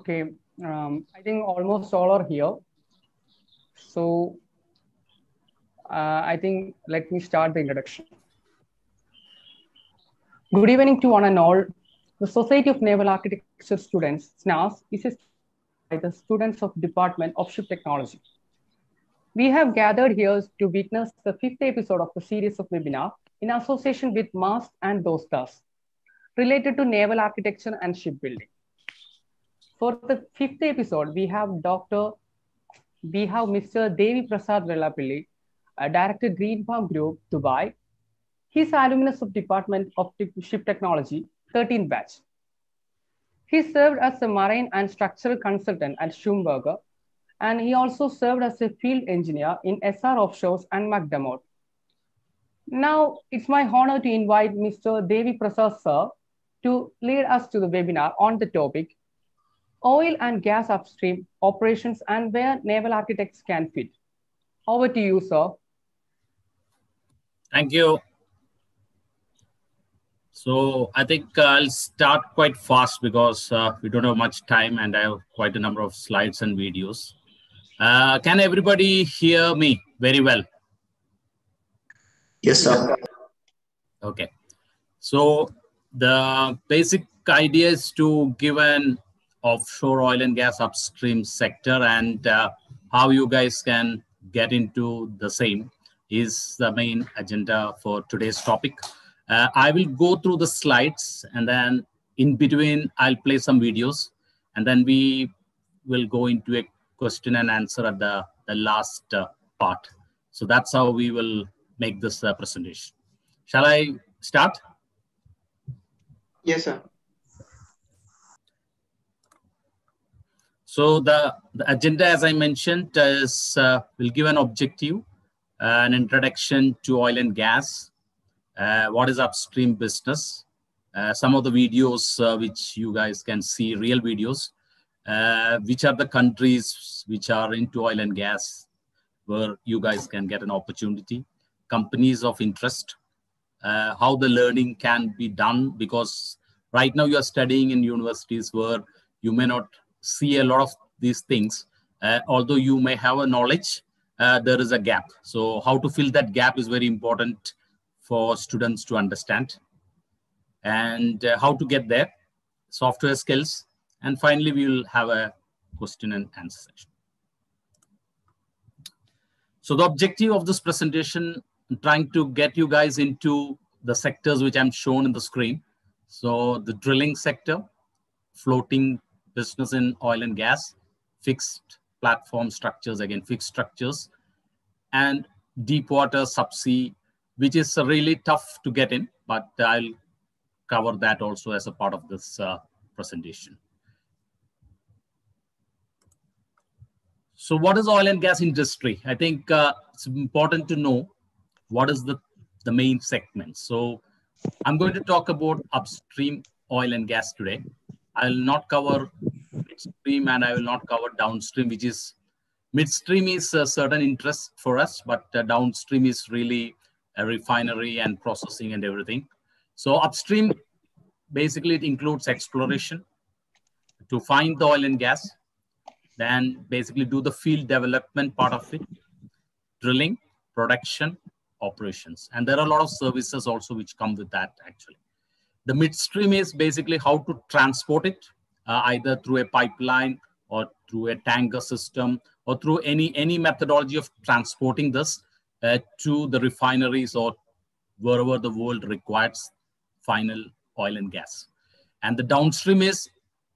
Okay, um, I think almost all are here. So uh, I think let me start the introduction. Good evening to one and all. The Society of Naval Architecture Students, SNAS, is a by the students of Department of Ship Technology. We have gathered here to witness the fifth episode of the series of webinar in association with MAST and DOSTAS related to naval architecture and shipbuilding. For the fifth episode, we have Dr. We have Mr. Devi Prasad Velapilli, uh, Director Green Farm Group, Dubai. He's alumnus of Department of Ship Technology, 13 batch. He served as a marine and structural consultant at Schlumberger, and he also served as a field engineer in SR Offshores and McDermott. Now, it's my honor to invite Mr. Devi Prasad sir to lead us to the webinar on the topic, oil and gas upstream operations and where naval architects can fit. Over to you, sir. Thank you. So I think I'll start quite fast because uh, we don't have much time and I have quite a number of slides and videos. Uh, can everybody hear me very well? Yes, sir. Okay. So the basic idea is to give an offshore oil and gas upstream sector and uh, how you guys can get into the same is the main agenda for today's topic. Uh, I will go through the slides and then in between I'll play some videos and then we will go into a question and answer at the, the last uh, part. So that's how we will make this uh, presentation. Shall I start? Yes, sir. So the, the agenda, as I mentioned, is uh, we'll give an objective, uh, an introduction to oil and gas, uh, what is upstream business, uh, some of the videos uh, which you guys can see, real videos, uh, which are the countries which are into oil and gas, where you guys can get an opportunity, companies of interest, how the learning can be done, because right now you are studying in universities where you may not see a lot of these things, uh, although you may have a knowledge, there is a gap. So how to fill that gap is very important for students to understand and uh, how to get there, software skills, and finally we will have a question and answer session. So the objective of this presentation, I'm trying to get you guys into the sectors which I'm shown in the screen. So the drilling sector, floating business in oil and gas, fixed platform structures, again, fixed structures, and deep water subsea which is really tough to get in, but I'll cover that also as a part of this uh, presentation. So what is oil and gas industry? I think uh, it's important to know what is the, the main segment. So I'm going to talk about upstream oil and gas today. I'll not cover midstream and I will not cover downstream, which is midstream is a certain interest for us, but uh, downstream is really a refinery and processing and everything. So upstream, basically it includes exploration to find the oil and gas, then basically do the field development part of it, drilling, production, operations. And there are a lot of services also which come with that actually. The midstream is basically how to transport it, uh, either through a pipeline or through a tanker system or through any, any methodology of transporting this uh, to the refineries or wherever the world requires final oil and gas. And the downstream is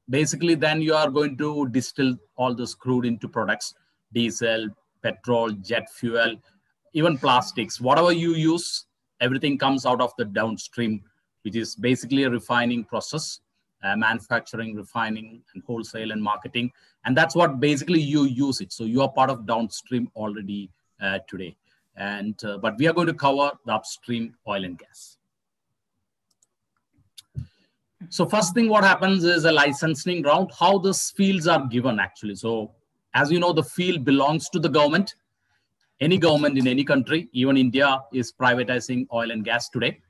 basically then you are going to distill all this crude into products, diesel, petrol, jet fuel, even plastics, whatever you use, everything comes out of the downstream, which is basically a refining process, uh, manufacturing, refining, and wholesale and marketing. And that's what basically you use it. So you are part of downstream already uh, today and uh, but we are going to cover the upstream oil and gas. So first thing what happens is a licensing round, how these fields are given actually. So as you know, the field belongs to the government. Any government in any country, even India is privatizing oil and gas today.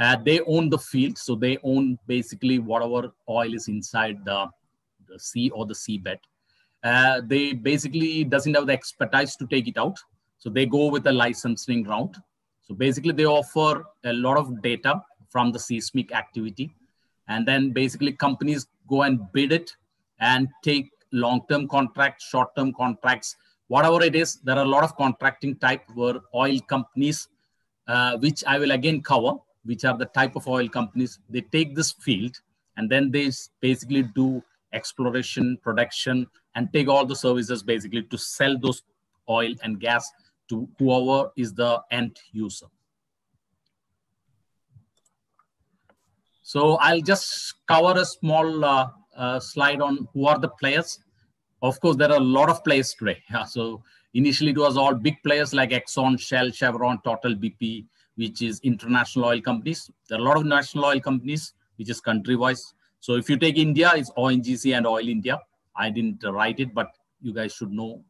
Uh, they own the field. So they own basically whatever oil is inside the, the sea or the seabed. Uh, they basically doesn't have the expertise to take it out. So they go with a licensing route. So basically they offer a lot of data from the seismic activity. And then basically companies go and bid it and take long-term contracts, short-term contracts, whatever it is. There are a lot of contracting type where oil companies, uh, which I will again cover, which are the type of oil companies, they take this field and then they basically do exploration, production, and take all the services basically to sell those oil and gas to whoever is the end user. So I'll just cover a small uh, uh, slide on who are the players. Of course, there are a lot of players today. Yeah, so initially it was all big players like Exxon, Shell, Chevron, Total, BP, which is international oil companies. There are a lot of national oil companies, which is country-wise. So if you take India, it's ONGC and Oil India. I didn't write it, but you guys should know.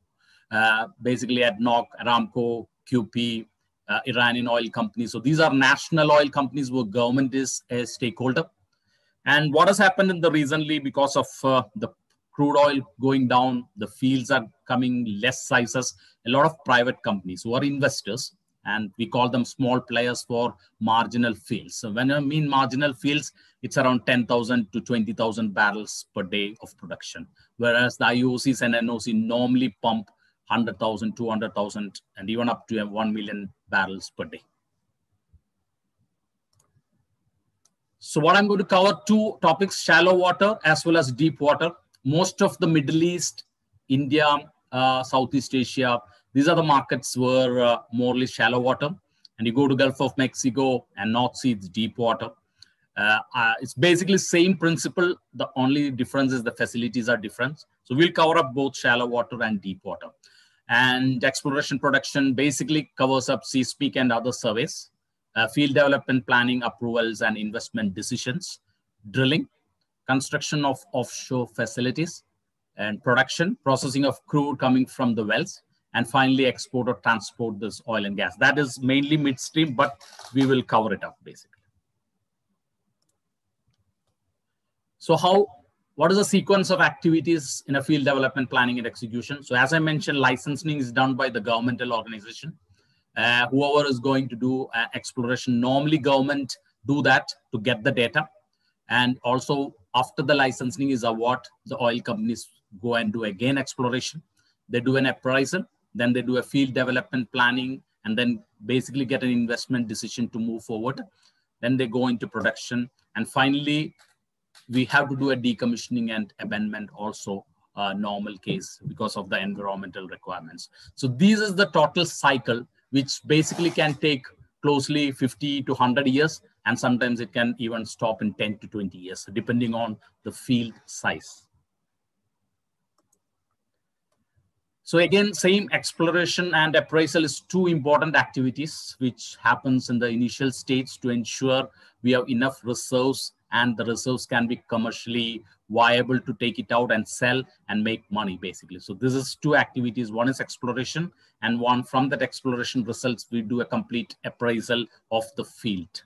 Uh, basically, ADNOC, Aramco, QP, uh, Iranian oil companies. So these are national oil companies where government is a stakeholder. And what has happened in the recently because of uh, the crude oil going down, the fields are coming less sizes. A lot of private companies who are investors, and we call them small players for marginal fields. So when I mean marginal fields, it's around 10,000 to 20,000 barrels per day of production. Whereas the IOCs and NOC normally pump 100,000, 200,000, and even up to 1 million barrels per day. So what I'm going to cover two topics, shallow water as well as deep water. Most of the Middle East, India, uh, Southeast Asia, these are the markets where uh, morely shallow water. And you go to Gulf of Mexico and North Sea, it's deep water. Uh, uh, it's basically same principle. The only difference is the facilities are different. So we'll cover up both shallow water and deep water. And exploration production basically covers up seismic and other surveys, uh, field development planning, approvals and investment decisions, drilling, construction of offshore facilities, and production, processing of crude coming from the wells, and finally export or transport this oil and gas. That is mainly midstream, but we will cover it up basically. So how, what is the sequence of activities in a field development planning and execution? So as I mentioned, licensing is done by the governmental organization. Uh, whoever is going to do uh, exploration, normally government do that to get the data. And also after the licensing is award, the oil companies go and do again exploration. They do an appraisal, then they do a field development planning, and then basically get an investment decision to move forward. Then they go into production. And finally, we have to do a decommissioning and abandonment also uh, normal case because of the environmental requirements. So this is the total cycle, which basically can take closely 50 to 100 years, and sometimes it can even stop in 10 to 20 years, depending on the field size. So again, same exploration and appraisal is two important activities which happens in the initial stage to ensure we have enough reserves and the reserves can be commercially viable to take it out and sell and make money basically. So this is two activities. One is exploration and one from that exploration results, we do a complete appraisal of the field.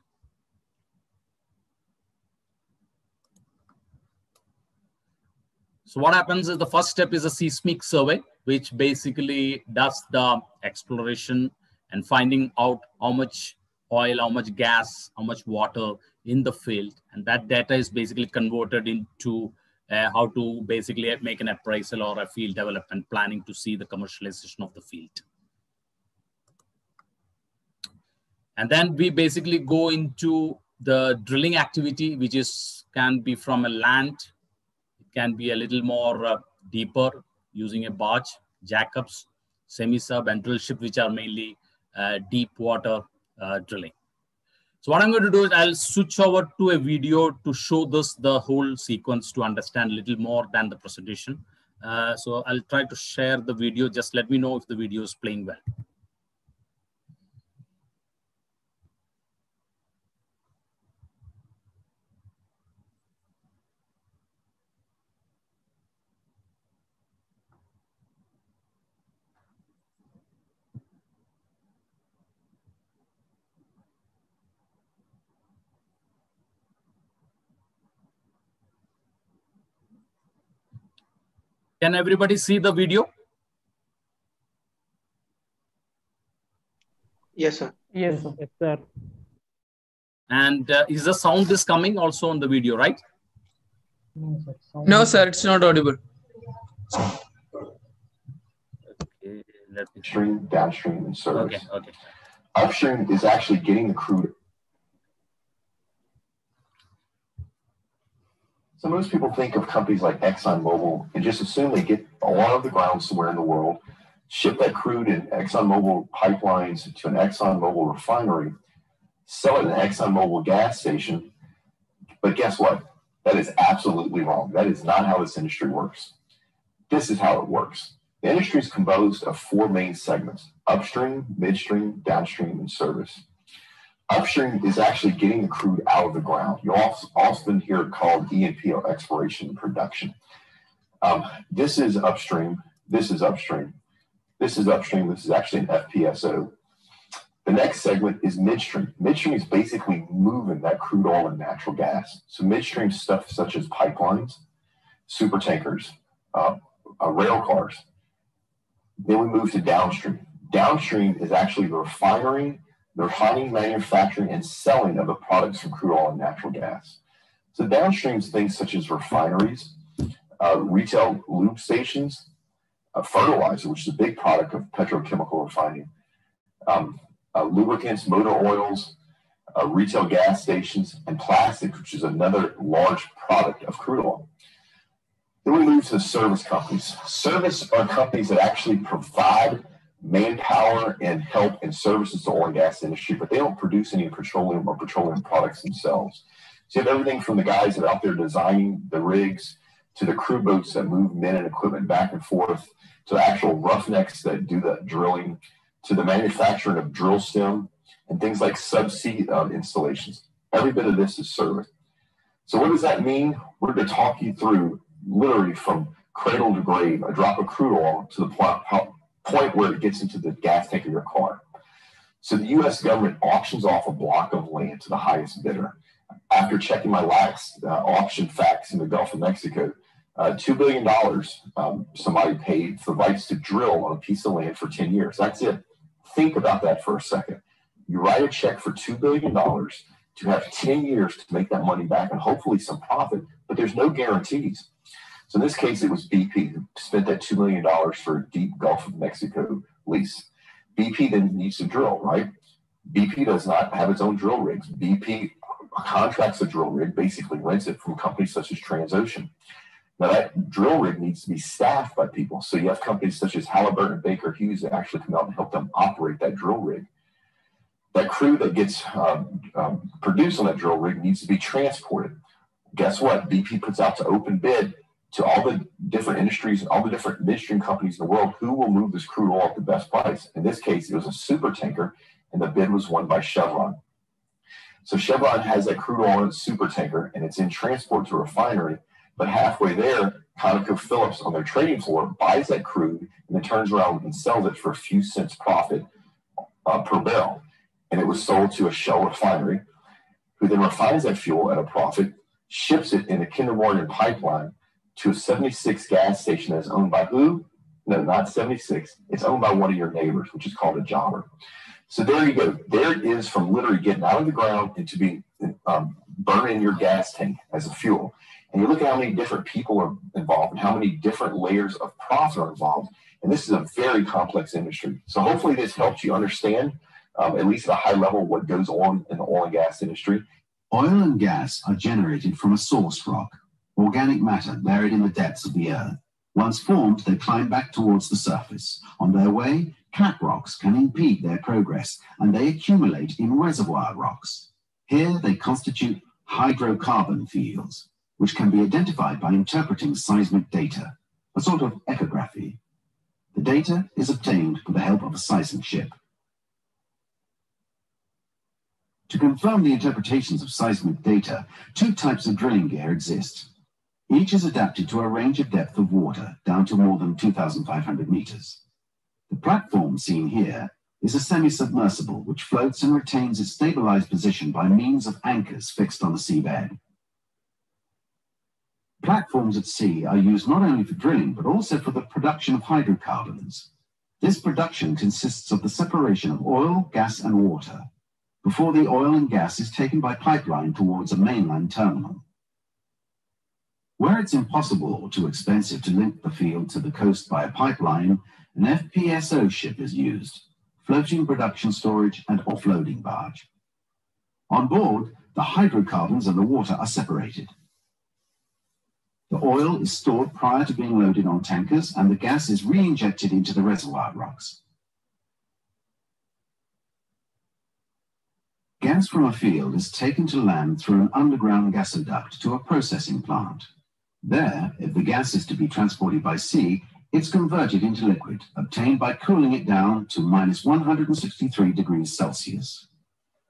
So what happens is the first step is a seismic survey, which basically does the exploration and finding out how much oil, how much gas, how much water in the field. And that data is basically converted into uh, how to basically make an appraisal or a field development planning to see the commercialization of the field. And then we basically go into the drilling activity, which is can be from a land, it can be a little more uh, deeper using a barge, jackups, semi-sub and drill ship, which are mainly uh, deep water uh, drilling. So what I'm going to do is I'll switch over to a video to show this the whole sequence to understand a little more than the presentation. Uh, so I'll try to share the video. Just let me know if the video is playing well. Can everybody see the video? Yes, sir. Yes, sir. Yes, sir. And uh, is the sound is coming also on the video, right? No, sir. Sound No, sir, it's not audible. Okay, let me upstream, downstream, and service. Okay, okay. Upstream is actually getting the crude. So most people think of companies like ExxonMobil and just assume they get a lot of the ground somewhere in the world, ship that crude in ExxonMobil pipelines to an ExxonMobil refinery, sell it in an ExxonMobil gas station. But guess what? That is absolutely wrong. That is not how this industry works. This is how it works. The industry is composed of four main segments upstream, midstream, downstream, and service. Upstream is actually getting the crude out of the ground. You often hear it called E&P or exploration and production. Um, this is upstream. This is upstream. This is upstream. This is actually an FPSO. The next segment is midstream. Midstream is basically moving that crude oil and natural gas. So midstream stuff such as pipelines, super tankers, uh, uh, rail cars. Then we move to downstream. Downstream is actually the refinery, the refining, manufacturing, and selling of the products from crude oil and natural gas. So downstream things such as refineries, uh, retail lube stations, uh, fertilizer, which is a big product of petrochemical refining, um, uh, lubricants, motor oils, uh, retail gas stations, and plastics, which is another large product of crude oil. Then we move to the service companies. Service are companies that actually provide manpower and help and services to oil and gas industry, but they don't produce any petroleum or petroleum products themselves. So you have everything from the guys that are out there designing the rigs to the crew boats that move men and equipment back and forth to the actual roughnecks that do the drilling to the manufacturing of drill stem and things like subsea um, installations. Every bit of this is service. So what does that mean? We're going to talk you through literally from cradle to grave, a drop of crude oil to the point, where it gets into the gas tank of your car. So the U.S. government auctions off a block of land to the highest bidder. After checking my last uh, auction facts in the Gulf of Mexico, uh, $2 billion um, somebody paid for rights to drill on a piece of land for 10 years. That's it. Think about that for a second. You write a check for $2 billion to have 10 years to make that money back and hopefully some profit, but there's no guarantees. So in this case, it was BP who spent that $2 million for a deep Gulf of Mexico lease. BP then needs to drill, right? BP does not have its own drill rigs. BP contracts a drill rig, basically rents it from companies such as Transocean. Now that drill rig needs to be staffed by people. So you have companies such as Halliburton and Baker Hughes that actually come out and help them operate that drill rig. That crew that gets um, um, produced on that drill rig needs to be transported. Guess what? BP puts out to open bid to all the different industries, and all the different midstream companies in the world who will move this crude oil at the best price. In this case, it was a super tanker, and the bid was won by Chevron. So Chevron has that crude oil in a super tanker, and it's in transport to refinery. But halfway there, ConocoPhillips on their trading floor buys that crude and then turns around and sells it for a few cents profit uh, per barrel. And it was sold to a Shell refinery, who then refines that fuel at a profit, ships it in a Kinder Morgan pipeline to a 76 gas station that's owned by who? No, not 76. It's owned by one of your neighbors, which is called a jobber. So there you go. There it is from literally getting out of the ground into being um, burning your gas tank as a fuel. And you look at how many different people are involved and how many different layers of profit are involved. And this is a very complex industry. So hopefully this helps you understand, um, at least at a high level, what goes on in the oil and gas industry. Oil and gas are generated from a source rock, organic matter buried in the depths of the earth. Once formed, they climb back towards the surface. On their way, cap rocks can impede their progress and they accumulate in reservoir rocks. Here they constitute hydrocarbon fields, which can be identified by interpreting seismic data, a sort of echography. The data is obtained with the help of a seismic ship. To confirm the interpretations of seismic data, two types of drilling gear exist. Each is adapted to a range of depth of water down to more than 2,500 meters. The platform seen here is a semi-submersible which floats and retains its stabilized position by means of anchors fixed on the seabed. platforms at sea are used not only for drilling, but also for the production of hydrocarbons. This production consists of the separation of oil, gas, and water before the oil and gas is taken by pipeline towards a mainland terminal. Where it's impossible or too expensive to link the field to the coast by a pipeline, an FPSO ship is used, floating production storage and offloading barge. On board, the hydrocarbons and the water are separated. The oil is stored prior to being loaded on tankers and the gas is re-injected into the reservoir rocks. Gas from a field is taken to land through an underground gasoduct to a processing plant. There, if the gas is to be transported by sea, it's converted into liquid, obtained by cooling it down to minus 163 degrees Celsius.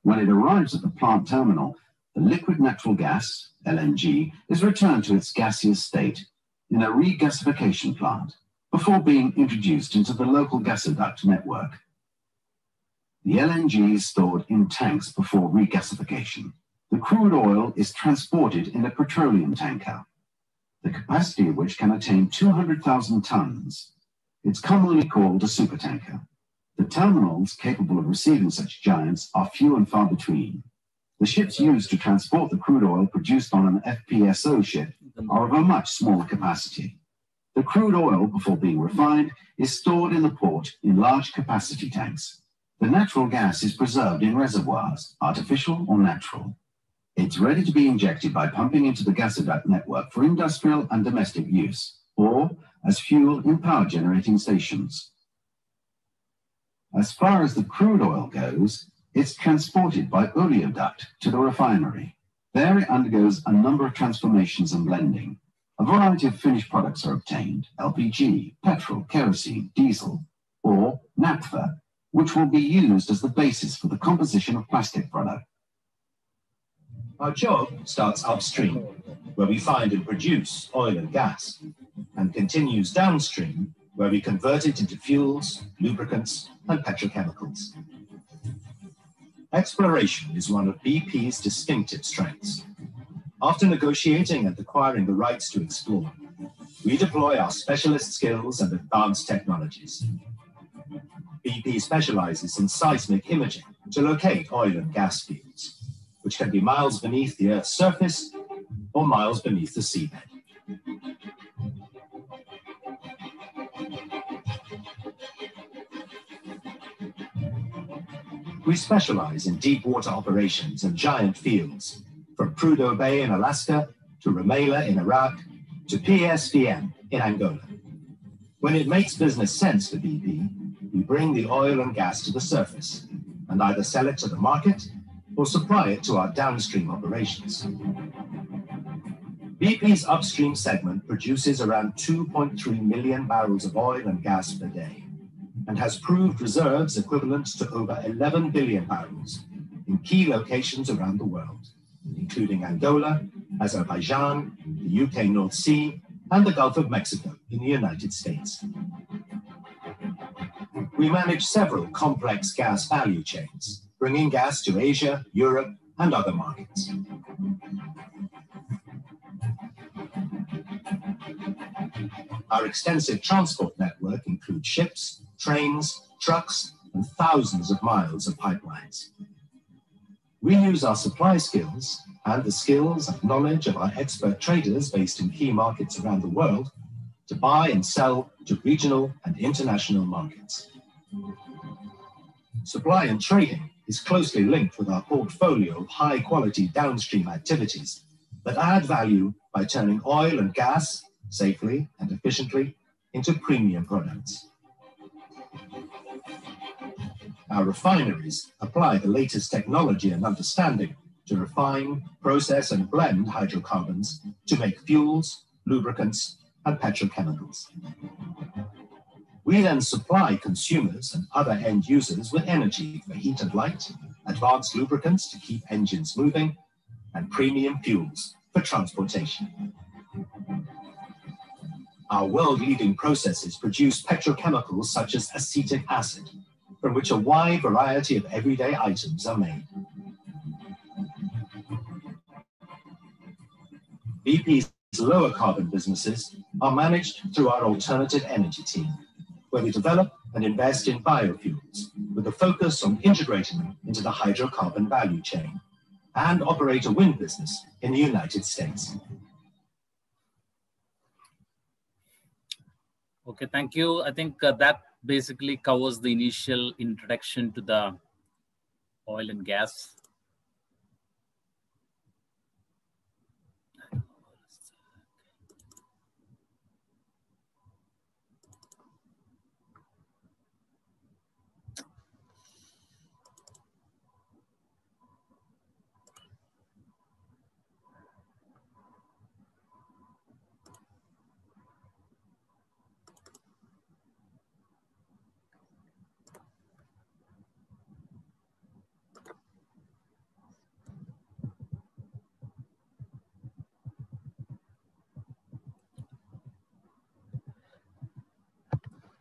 When it arrives at the plant terminal, the liquid natural gas, LNG, is returned to its gaseous state in a regasification plant before being introduced into the local gasoduct network. The LNG is stored in tanks before regasification. The crude oil is transported in a petroleum tanker, the capacity of which can attain 200,000 tons. It's commonly called a supertanker. The terminals capable of receiving such giants are few and far between. The ships used to transport the crude oil produced on an FPSO ship are of a much smaller capacity. The crude oil, before being refined, is stored in the port in large capacity tanks. The natural gas is preserved in reservoirs, artificial or natural. It's ready to be injected by pumping into the gasoduct network for industrial and domestic use, or as fuel in power generating stations. As far as the crude oil goes, it's transported by oleoduct to the refinery. There it undergoes a number of transformations and blending. A variety of finished products are obtained, LPG, petrol, kerosene, diesel, or naphtha, which will be used as the basis for the composition of plastic product. Our job starts upstream, where we find and produce oil and gas, and continues downstream, where we convert it into fuels, lubricants, and petrochemicals. Exploration is one of BP's distinctive strengths. After negotiating and acquiring the rights to explore, we deploy our specialist skills and advanced technologies. BP specializes in seismic imaging to locate oil and gas fields, which can be miles beneath the Earth's surface or miles beneath the seabed. We specialize in deep water operations and giant fields, from Prudhoe Bay in Alaska to Rumaila in Iraq to PSVM in Angola. When it makes business sense for BP, we bring the oil and gas to the surface and either sell it to the market or supply it to our downstream operations. BP's upstream segment produces around 2.3 million barrels of oil and gas per day and has proved reserves equivalent to over 11 billion barrels in key locations around the world, including Angola, Azerbaijan, the UK North Sea, and the Gulf of Mexico in the United States. We manage several complex gas value chains, bringing gas to Asia, Europe, and other markets. Our extensive transport network includes ships, trains, trucks, and thousands of miles of pipelines. We use our supply skills and the skills and knowledge of our expert traders based in key markets around the world to buy and sell to regional and international markets. Supply and trading is closely linked with our portfolio of high quality downstream activities that add value by turning oil and gas safely and efficiently into premium products. Our refineries apply the latest technology and understanding to refine, process, and blend hydrocarbons to make fuels, lubricants, and petrochemicals. We then supply consumers and other end users with energy for heat and light, advanced lubricants to keep engines moving, and premium fuels for transportation. Our world-leading processes produce petrochemicals such as acetic acid, from which a wide variety of everyday items are made. BP's lower carbon businesses are managed through our alternative energy team, where we develop and invest in biofuels with a focus on integrating them into the hydrocarbon value chain and operate a wind business in the United States. Okay, thank you. I think uh, that basically covers the initial introduction to the oil and gas.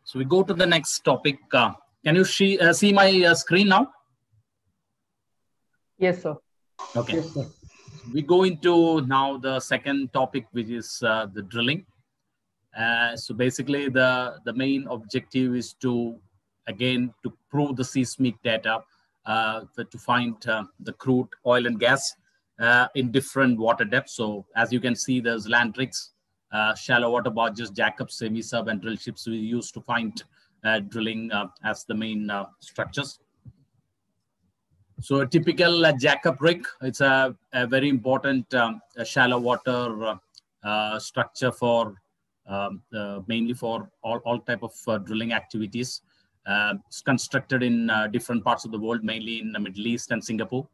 So we go to the next topic. Uh, can you see, uh, see my uh, screen now? Yes, sir. Okay. Yes, sir. We go into now the second topic, which is uh, the drilling. Uh, so basically, the the main objective is to again to prove the seismic data uh, to find uh, the crude oil and gas uh, in different water depths. So as you can see, there's land rigs, uh, shallow water barges, jackups, semi-sub, and drill ships we use to find uh, drilling uh, as the main uh, structures. So a typical uh, jackup rig, it's a, a very important um, a shallow water uh, structure for um, mainly for all, all type of drilling activities. It's constructed in different parts of the world, mainly in the Middle East and Singapore.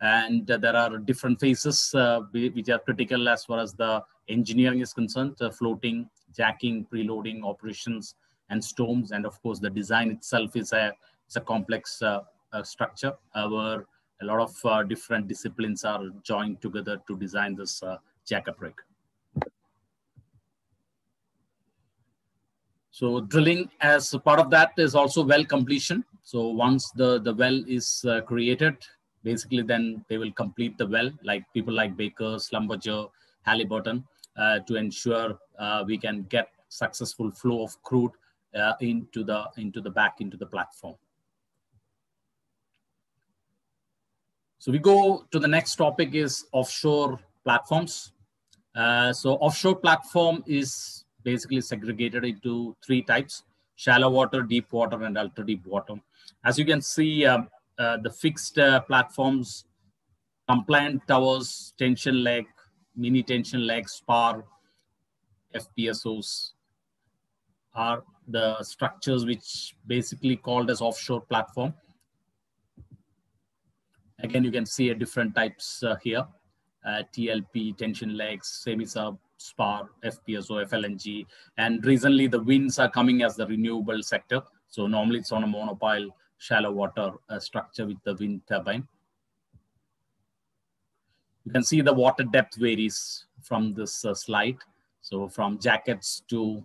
And there are different phases which are critical as far as the engineering is concerned, uh, floating, jacking, preloading operations, and storms. And of course, the design itself is a, it's a complex uh, uh, structure where a lot of uh, different disciplines are joined together to design this uh, jackup rig. So drilling as part of that is also well completion. So once the, the well is uh, created, basically then they will complete the well like people like Baker, Schlumberger, Halliburton to ensure uh, we can get successful flow of crude uh, into the into the back into the platform. So we go to the next topic is offshore platforms. Uh, so offshore platform is basically segregated into three types, shallow water, deep water, and ultra deep water. As you can see, um, uh, the fixed uh, platforms, compliant towers, tension leg, mini tension leg, spar, FPSOs are the structures which basically called as offshore platform. Again, you can see a different types uh, here, uh, TLP, tension legs, semi-sub, spar, FPSO, FLNG, and recently the winds are coming as the renewable sector. So normally it's on a monopile shallow water uh, structure with the wind turbine. You can see the water depth varies from this uh, slide. So from jackets to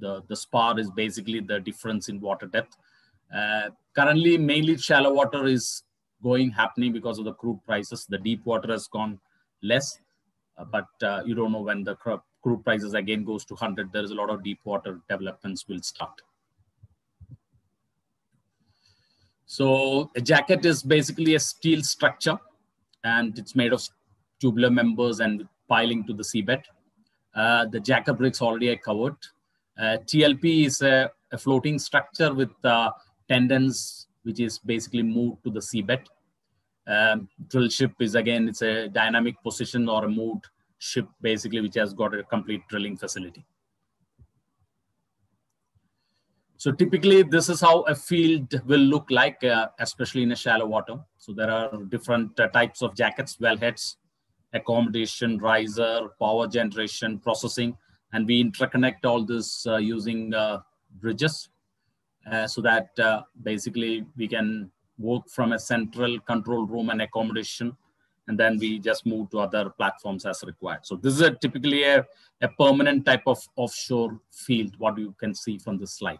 the, the spar is basically the difference in water depth. Uh, currently, mainly shallow water is going happening because of the crude prices. The deep water has gone less, uh, but uh, you don't know when the cru- crude prices again goes to 100. There is a lot of deep water developments will start. So a jacket is basically a steel structure and it's made of tubular members and piling to the seabed. Uh, the jacket rigs already are covered. Uh, TLP is a, a floating structure with uh, tendons, which is basically moved to the seabed. Um, drill ship is again, it's a dynamic position or a moved ship, basically, which has got a complete drilling facility. So typically, this is how a field will look like, uh, especially in a shallow water. So there are different uh, types of jackets, wellheads, accommodation, riser, power generation, processing, and we interconnect all this uh, using uh, bridges uh, so that uh, basically we can work from a central control room and accommodation, and then we just move to other platforms as required. So this is a typically a, a permanent type of offshore field, what you can see from the slide.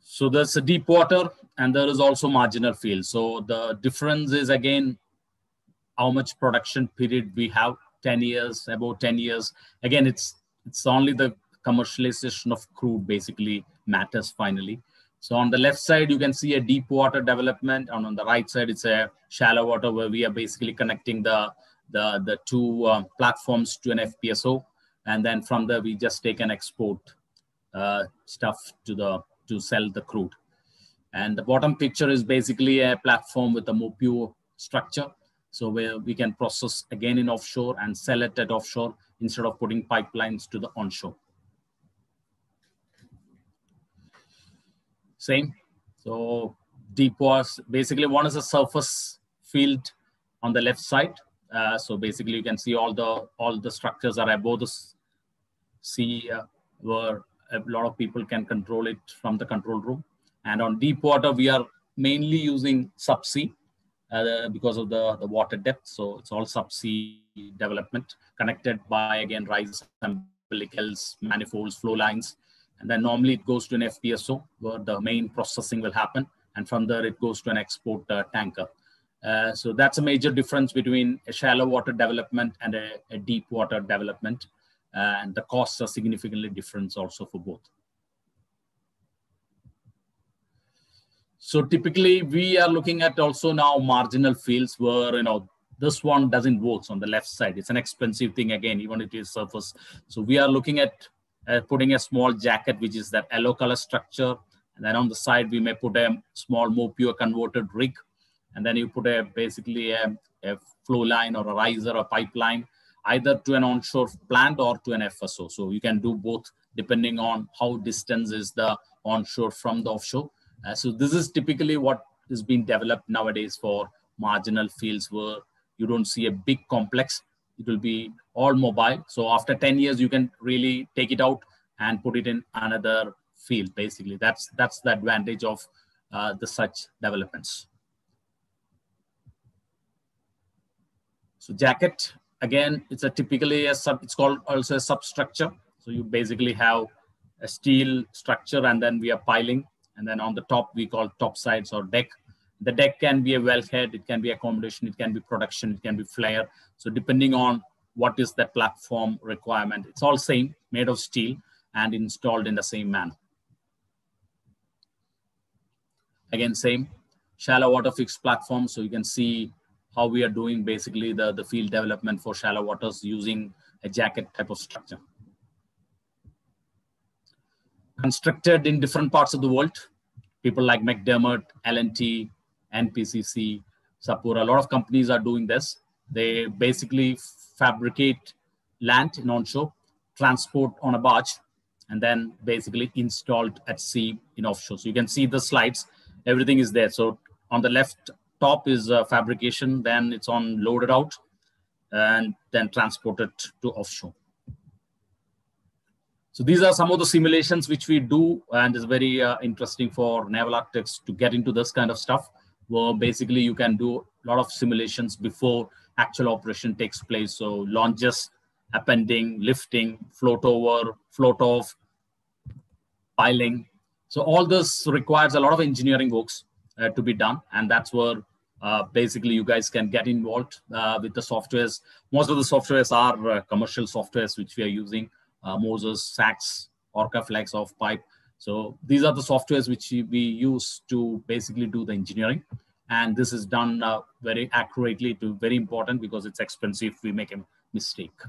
So there's a deep water and there is also marginal field. So the difference is again, how much production period we have 10 years about 10 years. Again it's it's only the commercialization of crude basically matters finally. So on the left side you can see a deep water development and on the right side it's a shallow water where we are basically connecting the the the two um, platforms to an fpso and then from there we just take and export uh, stuff to the to sell the crude. And the bottom picture is basically a platform with a pure structure so where we can process again in offshore and sell it at offshore instead of putting pipelines to the onshore. Same. So deep was basically one is a surface field on the left side. Uh, so basically you can see all the all the structures are above the sea uh, where a lot of people can control it from the control room. And on deep water, we are mainly using subsea uh, because of the, the water depth. So it's all subsea development connected by, again, rise umbilicals, manifolds, flow lines. And then normally it goes to an FPSO where the main processing will happen. And from there, it goes to an export uh, tanker. Uh, so that's a major difference between a shallow water development and a, a deep water development. Uh, and the costs are significantly different also for both. So typically we are looking at also now marginal fields where, you know, this one doesn't work on the left side. It's an expensive thing again, even if it is surface. So we are looking at uh, putting a small jacket, which is that yellow color structure. And then on the side, we may put a small, MOPU converted rig. And then you put a basically a, a flow line or a riser or pipeline, either to an onshore plant or to an FSO. So you can do both depending on how distance is the onshore from the offshore. Uh, so this is typically what is being developed nowadays for marginal fields where you don't see a big complex. It will be all mobile. So after 10 years, you can really take it out and put it in another field. Basically, that's that's the advantage of uh, the such developments. So jacket again, it's a typically a sub. It's called also a substructure. So you basically have a steel structure, and then we are piling and then on the top, we call top sides or deck. The deck can be a wellhead, it can be accommodation, it can be production, it can be flare. So depending on what is that platform requirement, it's all same, made of steel and installed in the same manner. Again, same shallow water fixed platform. So you can see how we are doing basically the, the field development for shallow waters using a jacket type of structure constructed in different parts of the world. People like McDermott, L&T, NPCC, Sapura, a lot of companies are doing this. They basically fabricate land in onshore, transport on a barge, and then basically installed at sea in offshore. So you can see the slides, everything is there. So on the left top is uh, fabrication, then it's on loaded out, and then transported to offshore. So these are some of the simulations which we do, and it's very uh, interesting for naval architects to get into this kind of stuff, where basically you can do a lot of simulations before actual operation takes place. So launches, upending, lifting, float over, float off, piling. So all this requires a lot of engineering works uh, to be done, and that's where uh, basically you guys can get involved uh, with the softwares. Most of the softwares are uh, commercial softwares which we are using Moses, SACS, Orcaflex, OFFPIPE. So these are the softwares which we use to basically do the engineering. And this is done uh, very accurately to very important because it's expensive we make a mistake.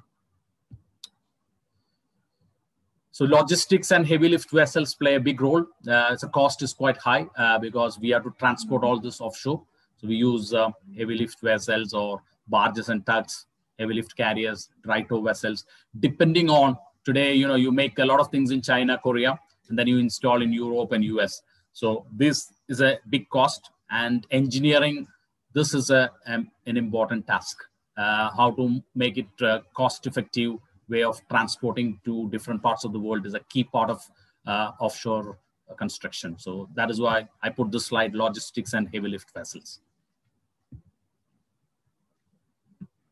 So logistics and heavy lift vessels play a big role. Uh, the cost is quite high uh, because we have to transport all this offshore. So we use uh, heavy lift vessels or barges and tugs, heavy lift carriers, dry tow vessels, depending on today you know you make a lot of things in china korea and then you install in europe and us so this is a big cost and engineering this is a, um, an important task. Uh, how to make it uh, cost effective way of transporting to different parts of the world is a key part of uh, offshore construction. So that is why i put this slide logistics and heavy lift vessels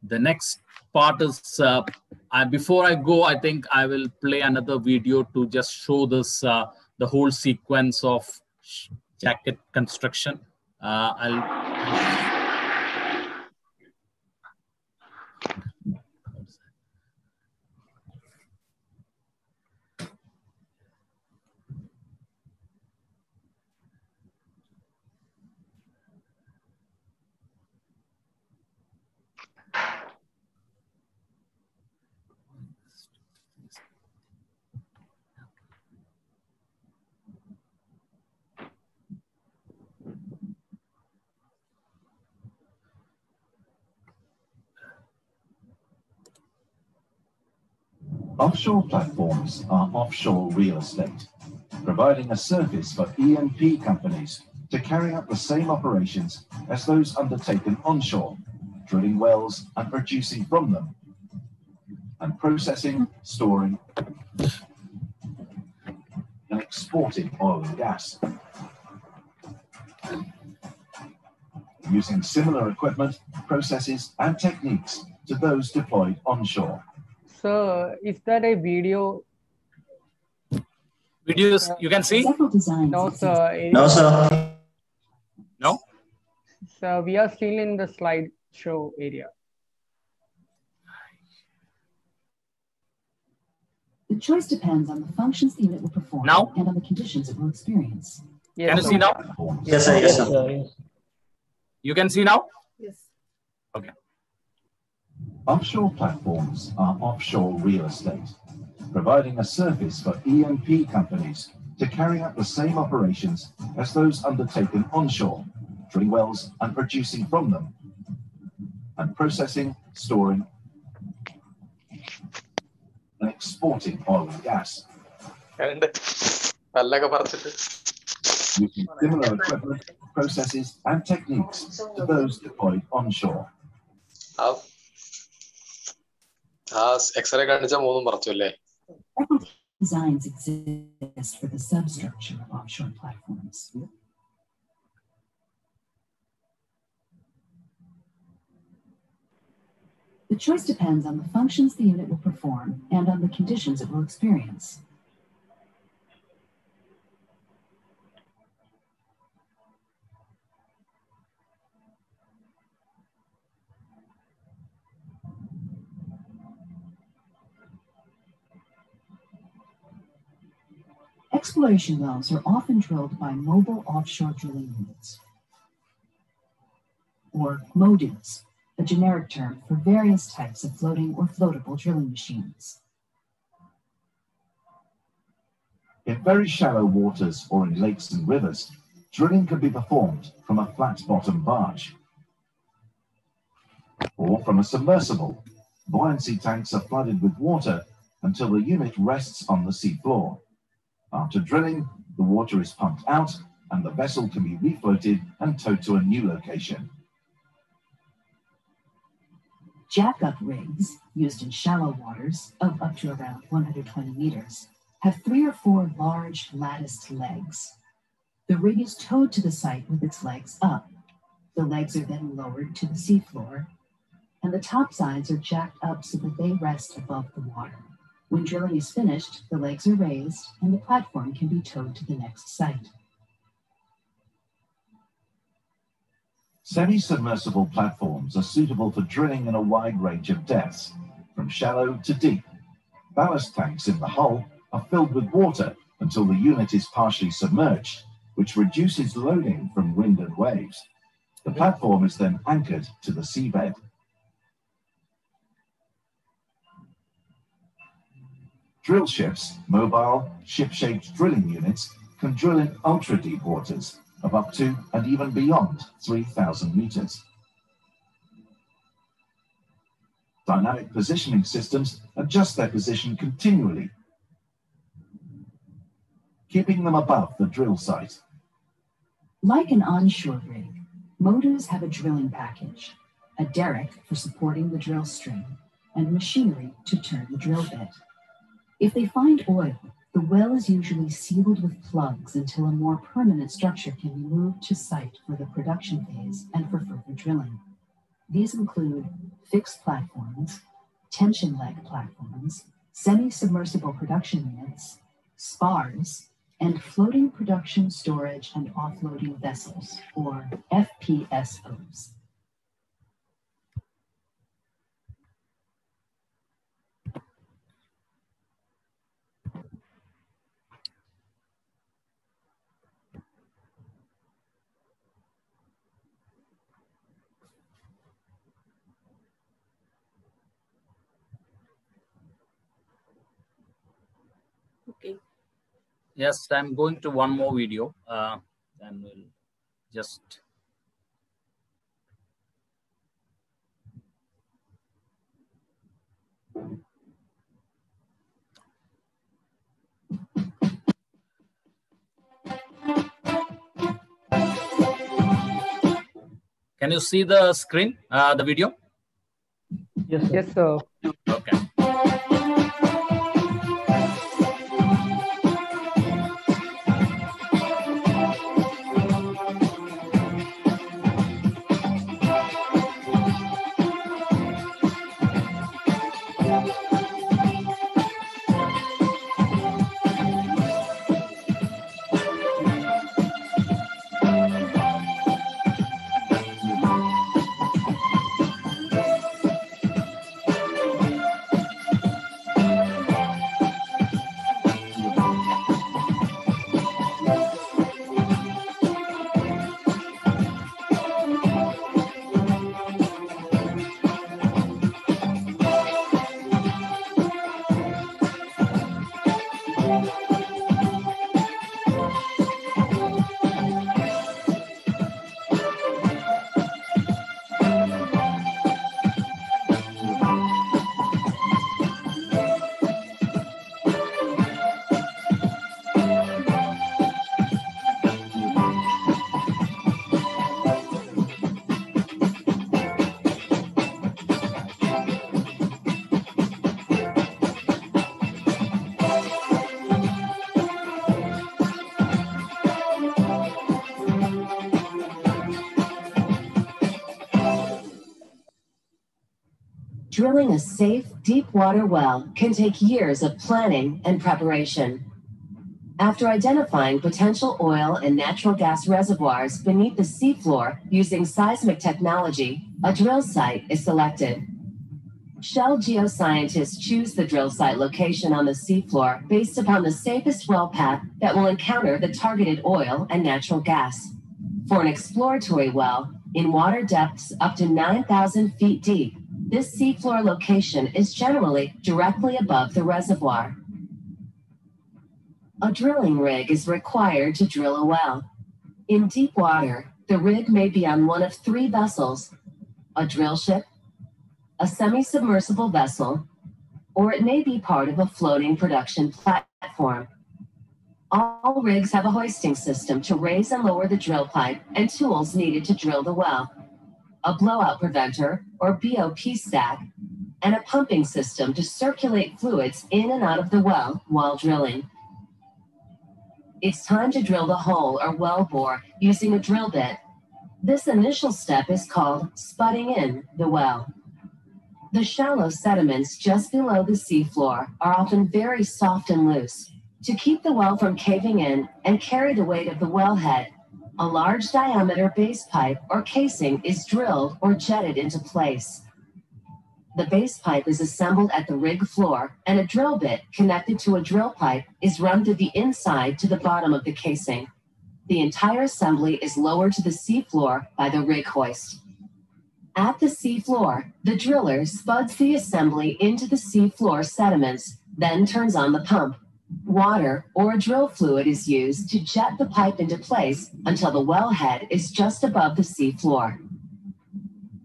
the next part is uh, I, before I go, I think I will play another video to just show this uh, the whole sequence of jacket construction. Uh, I'll Offshore platforms are offshore real estate, providing a service for E&P companies to carry out the same operations as those undertaken onshore, drilling wells and producing from them, and processing, storing, and exporting oil and gas. Using similar equipment, processes, and techniques to those deployed onshore. So is that a video? Videos you can see? No, sir. No, sir. No? So we are still in the slideshow area. The choice depends on the functions the unit will perform Now? and on the conditions it will experience. Yes, Can you sir. see now? Yes, sir. Yes, Yes, sir. sir. Yes. You can see now? Offshore platforms are offshore real estate, providing a service for E&P companies to carry out the same operations as those undertaken onshore, drilling wells and producing from them, and processing, storing, and exporting oil and gas. And using similar equipment, processes, and techniques to those deployed onshore. Oh. ആ x-ray കാണിച്ച മൂന്നും പറിച്ചു അല്ലേ Several designs exist for the substructure of offshore platforms. The choice depends on the functions the unit will perform and on the conditions it will experience. Exploration wells are often drilled by mobile offshore drilling units, or MODUs, a generic term for various types of floating or floatable drilling machines. In very shallow waters or in lakes and rivers, drilling can be performed from a flat bottom barge or from a submersible. Buoyancy tanks are flooded with water until the unit rests on the seafloor. After drilling, the water is pumped out and the vessel can be refloated and towed to a new location. Jackup rigs, used in shallow waters of up to around 120 meters, have three or four large latticed legs. The rig is towed to the site with its legs up. The legs are then lowered to the seafloor, and the top sides are jacked up so that they rest above the water. When drilling is finished, the legs are raised and the platform can be towed to the next site. Semi-submersible platforms are suitable for drilling in a wide range of depths, from shallow to deep. Ballast tanks in the hull are filled with water until the unit is partially submerged, which reduces loading from wind and waves. The platform is then anchored to the seabed. Drill ships, mobile, ship-shaped drilling units, can drill in ultra-deep waters of up to and even beyond 3,000 meters. Dynamic positioning systems adjust their position continually, keeping them above the drill site. Like an onshore rig, MODUs have a drilling package, a derrick for supporting the drill string, and machinery to turn the drill bit. If they find oil, the well is usually sealed with plugs until a more permanent structure can be moved to site for the production phase and for further drilling. These include fixed platforms, tension leg platforms, semi submersible production units, spars, and floating production storage and offloading vessels, or FPSOs. Yes, I'm going to one more video uh, and we'll just. Can you see the screen, uh, the video? Yes, sir. Yes, sir. Okay. Drilling a safe, deep water well can take years of planning and preparation. After identifying potential oil and natural gas reservoirs beneath the seafloor using seismic technology, a drill site is selected. Shell geoscientists choose the drill site location on the seafloor based upon the safest well path that will encounter the targeted oil and natural gas. For an exploratory well, in water depths up to 9,000 feet deep, this seafloor location is generally directly above the reservoir. A drilling rig is required to drill a well. In deep water, the rig may be on one of three vessels a drill ship, a semi submersible vessel, or it may be part of a floating production platform. All rigs have a hoisting system to raise and lower the drill pipe and tools needed to drill the well, a blowout preventer or BOP stack, and a pumping system to circulate fluids in and out of the well while drilling. It's time to drill the hole or well bore using a drill bit. This initial step is called spudding in the well. The shallow sediments just below the seafloor are often very soft and loose. To keep the well from caving in and carry the weight of the wellhead, a large diameter base pipe or casing is drilled or jetted into place. The base pipe is assembled at the rig floor, and a drill bit connected to a drill pipe is run through the inside to the bottom of the casing. The entire assembly is lowered to the seafloor by the rig hoist. At the seafloor, the driller spuds the assembly into the seafloor sediments, then turns on the pump. Water or a drill fluid is used to jet the pipe into place until the wellhead is just above the seafloor.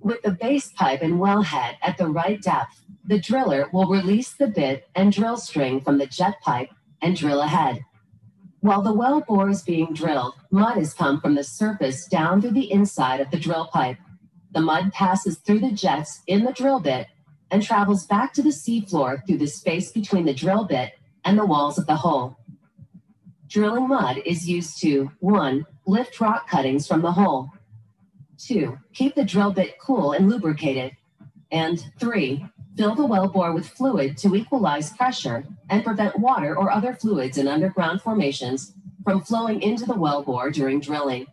With the base pipe and wellhead at the right depth, the driller will release the bit and drill string from the jet pipe and drill ahead. While the well bore is being drilled, mud is pumped from the surface down through the inside of the drill pipe. The mud passes through the jets in the drill bit and travels back to the seafloor through the space between the drill bit and the walls of the hole. Drilling mud is used to 1. Lift rock cuttings from the hole. 2. Keep the drill bit cool and lubricated. And 3. Fill the well bore with fluid to equalize pressure and prevent water or other fluids in underground formations from flowing into the well bore during drilling.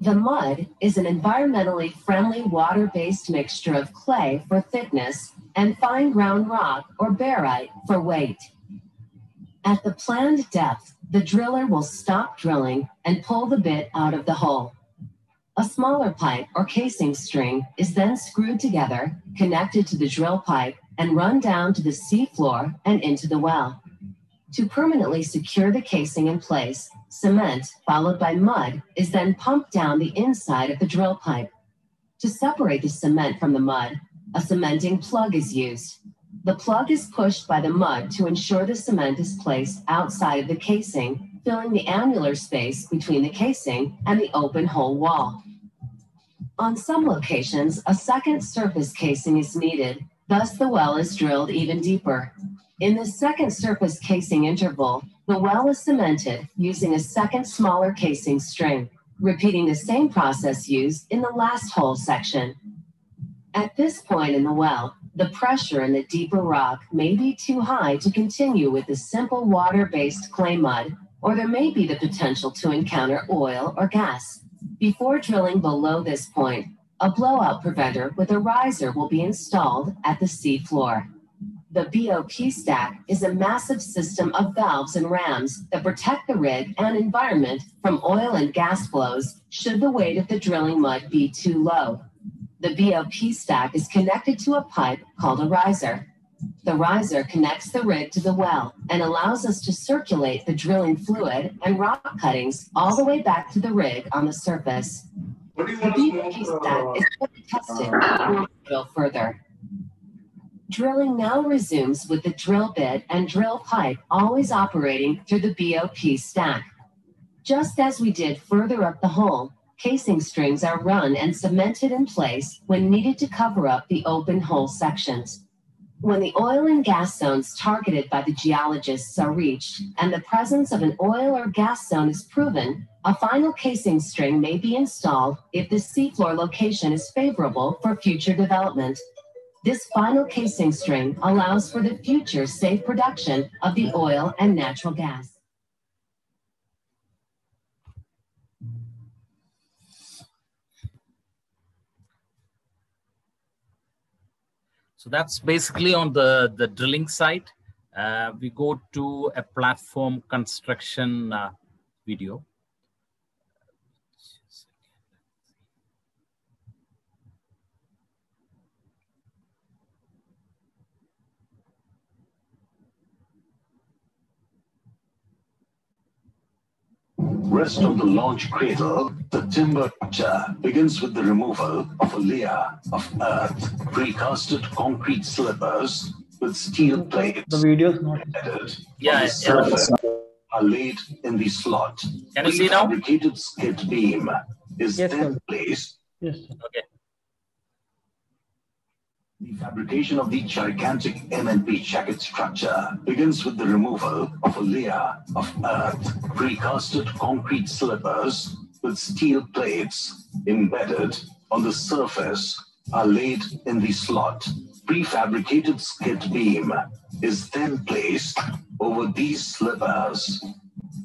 The mud is an environmentally friendly water based mixture of clay for thickness and fine ground rock or barite for weight. At the planned depth, the driller will stop drilling and pull the bit out of the hole. A smaller pipe or casing string is then screwed together, connected to the drill pipe, and run down to the seafloor and into the well. To permanently secure the casing in place, cement, followed by mud, is then pumped down the inside of the drill pipe. To separate the cement from the mud, a cementing plug is used. The plug is pushed by the mud to ensure the cement is placed outside of the casing, filling the annular space between the casing and the open hole wall. On some locations, a second surface casing is needed, thus the well is drilled even deeper. In the second surface casing interval, the well is cemented using a second smaller casing string, repeating the same process used in the last hole section. At this point in the well, the pressure in the deeper rock may be too high to continue with the simple water-based clay mud, or there may be the potential to encounter oil or gas. Before drilling below this point, a blowout preventer with a riser will be installed at the sea floor. The BOP stack is a massive system of valves and rams that protect the rig and environment from oil and gas flows should the weight of the drilling mud be too low. The BOP stack is connected to a pipe called a riser. The riser connects the rig to the well and allows us to circulate the drilling fluid and rock cuttings all the way back to the rig on the surface. The BOP stack is fully tested we drill further. Drilling now resumes with the drill bit and drill pipe always operating through the BOP stack. Just as we did further up the hole, casing strings are run and cemented in place when needed to cover up the open hole sections. When the oil and gas zones targeted by the geologists are reached and the presence of an oil or gas zone is proven, a final casing string may be installed if the seafloor location is favorable for future development. This final casing string allows for the future safe production of the oil and natural gas. So that's basically on the, the drilling side. Uh, we go to a platform construction uh, video. Rest of the launch cradle, the timber structure begins with the removal of a layer of earth, precasted concrete slippers with steel plates The video is not. embedded Yeah, on the yeah. are laid in the slot. Can you see now? Prefabricated skid beam is Yes, then sir. placed Yes. sir. Okay. The fabrication of the gigantic MNP jacket structure begins with the removal of a layer of earth, precasted concrete slippers with steel plates embedded on the surface are laid in the slot. Prefabricated skid beam is then placed over these slippers.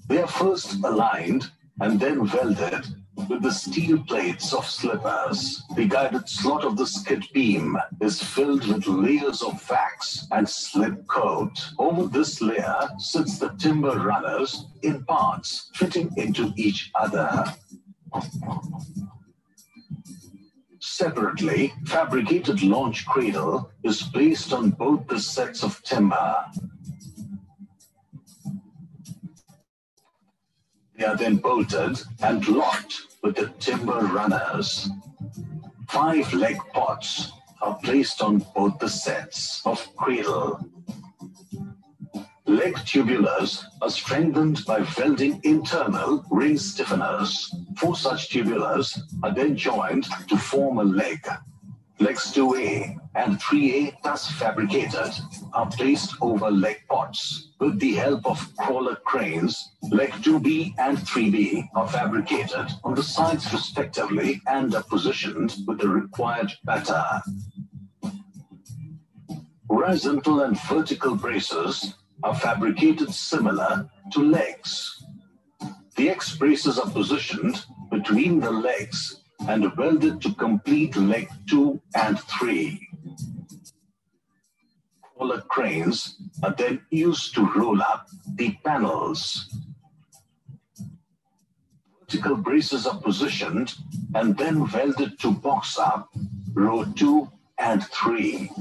They are first aligned and then welded with the steel plates of slippers. The guided slot of the skid beam is filled with layers of wax and slip coat. Over this layer sits the timber runners in parts fitting into each other. Separately, fabricated launch cradle is placed on both the sets of timber. They are then bolted and locked with the timber runners. Five leg pots are placed on both the sets of cradle. Leg tubulars are strengthened by welding internal ring stiffeners. Four such tubulars are then joined to form a leg. Legs 2A and 3A, thus fabricated, are placed over leg pots. With the help of crawler cranes, leg 2B and 3B are fabricated on the sides respectively and are positioned with the required batter. Horizontal and vertical braces are fabricated similar to legs. The X braces are positioned between the legs and welded to complete leg 2 and 3. Crawler cranes are then used to roll up the panels. Vertical braces are positioned and then welded to box up row 2 and 3.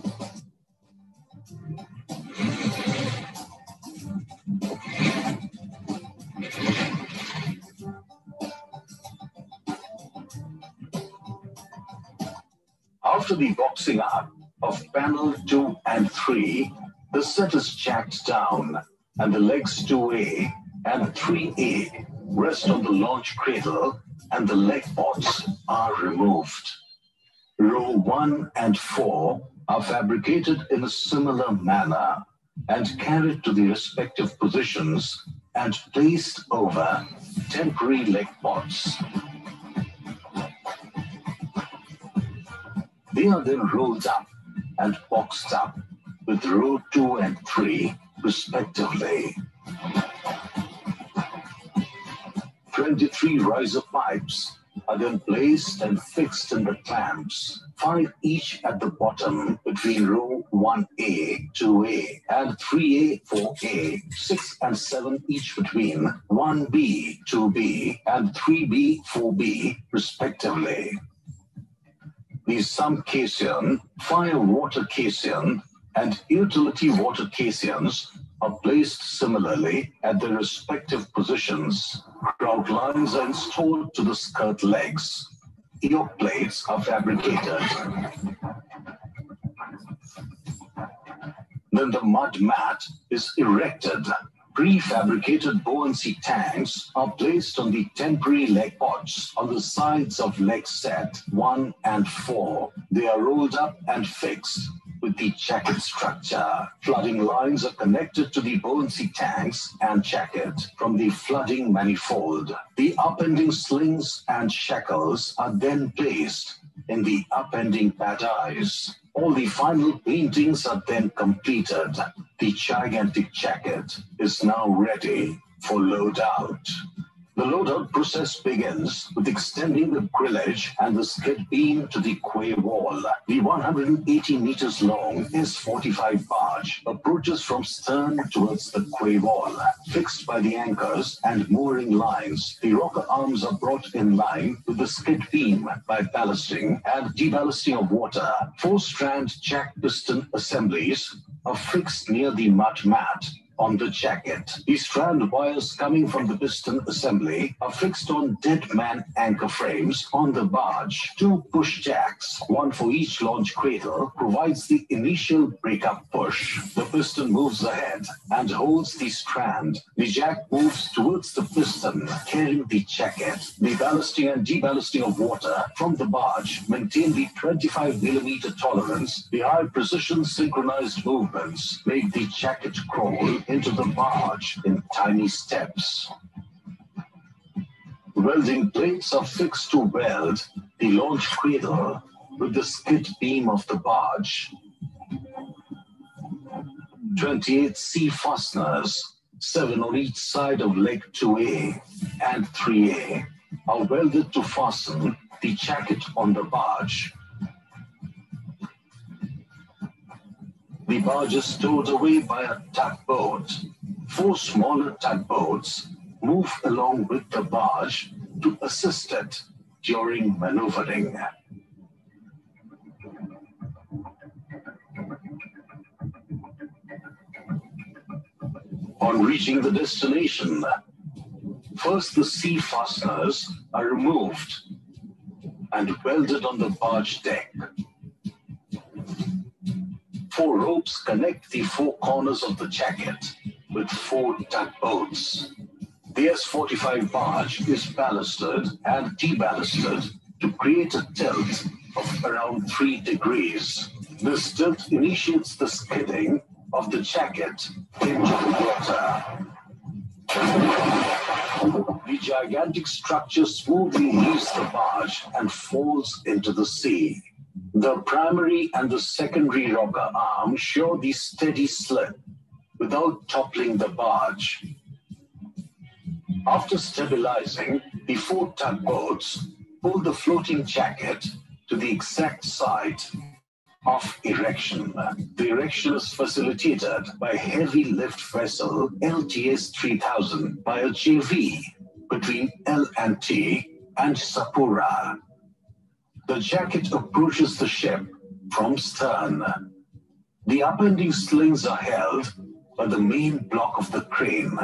After the boxing up of panel 2 and 3, the set is jacked down and the legs 2A and 3A rest on the launch cradle and the leg pots are removed. Row 1 and 4 are fabricated in a similar manner and carried to the respective positions and placed over temporary leg pots. They are then rolled up and boxed up with row 2 and 3 respectively. 23 riser pipes are then placed and fixed in the clamps, five each at the bottom between row 1A, 2A, and 3A, 4A, six and seven each between 1B, 2B, and 3B, 4B, respectively. The sump caisson, fire water caisson, and utility water caissons are placed similarly at their respective positions. Grout lines are installed to the skirt legs. Yoke plates are fabricated. Then the mud mat is erected. Prefabricated buoyancy tanks are placed on the temporary leg pods on the sides of leg set 1 and 4. They are rolled up and fixed with the jacket structure. Flooding lines are connected to the buoyancy tanks and jacket from the flooding manifold. The upending slings and shackles are then placed in the upending eyes. All the final paintings are then completed. The gigantic jacket is now ready for load out. The loadout process begins with extending the grillage and the skid beam to the quay wall. The 180 meters long S-45 barge approaches from stern towards the quay wall. Fixed by the anchors and mooring lines, the rocker arms are brought in line with the skid beam by ballasting and deballasting of water. Four-strand jack piston assemblies are fixed near the mud mat on the jacket. The strand wires coming from the piston assembly are fixed on dead man anchor frames on the barge. Two push jacks, one for each launch cradle, provides the initial breakup push. The piston moves ahead and holds the strand. The jack moves towards the piston, carrying the jacket. The ballasting and deballasting of water from the barge maintain the 25 millimeter tolerance. The high precision synchronized movements make the jacket crawl into the barge in tiny steps. Welding plates are fixed to weld the launch cradle with the skid beam of the barge. 28 sea fasteners, seven on each side of leg 2A and 3A, are welded to fasten the jacket on the barge. The barge is stowed away by a tugboat. Four smaller tugboats move along with the barge to assist it during maneuvering. On reaching the destination, first the sea fasteners are removed and welded on the barge deck. Four ropes connect the four corners of the jacket with four tugboats. The S-45 barge is ballasted and deballasted to create a tilt of around three degrees. This tilt initiates the skidding of the jacket into the water. The gigantic structure smoothly leaves the barge and falls into the sea. The primary and the secondary rocker arm show the steady slip without toppling the barge. After stabilizing, the four tugboats pull the floating jacket to the exact site of erection. The erection is facilitated by heavy lift vessel LTS 3000 by a JV between L&T and Sapura. The jacket approaches the ship from stern. The upending slings are held by the main block of the crane.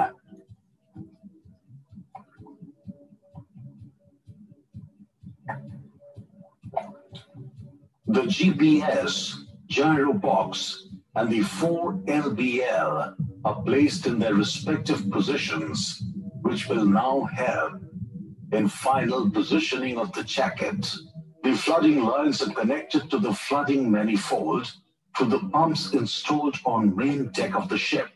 The GPS, gyro box, and the 4 LBL are placed in their respective positions, which will now help in final positioning of the jacket The flooding lines are connected to the flooding manifold through the pumps installed on main deck of the ship,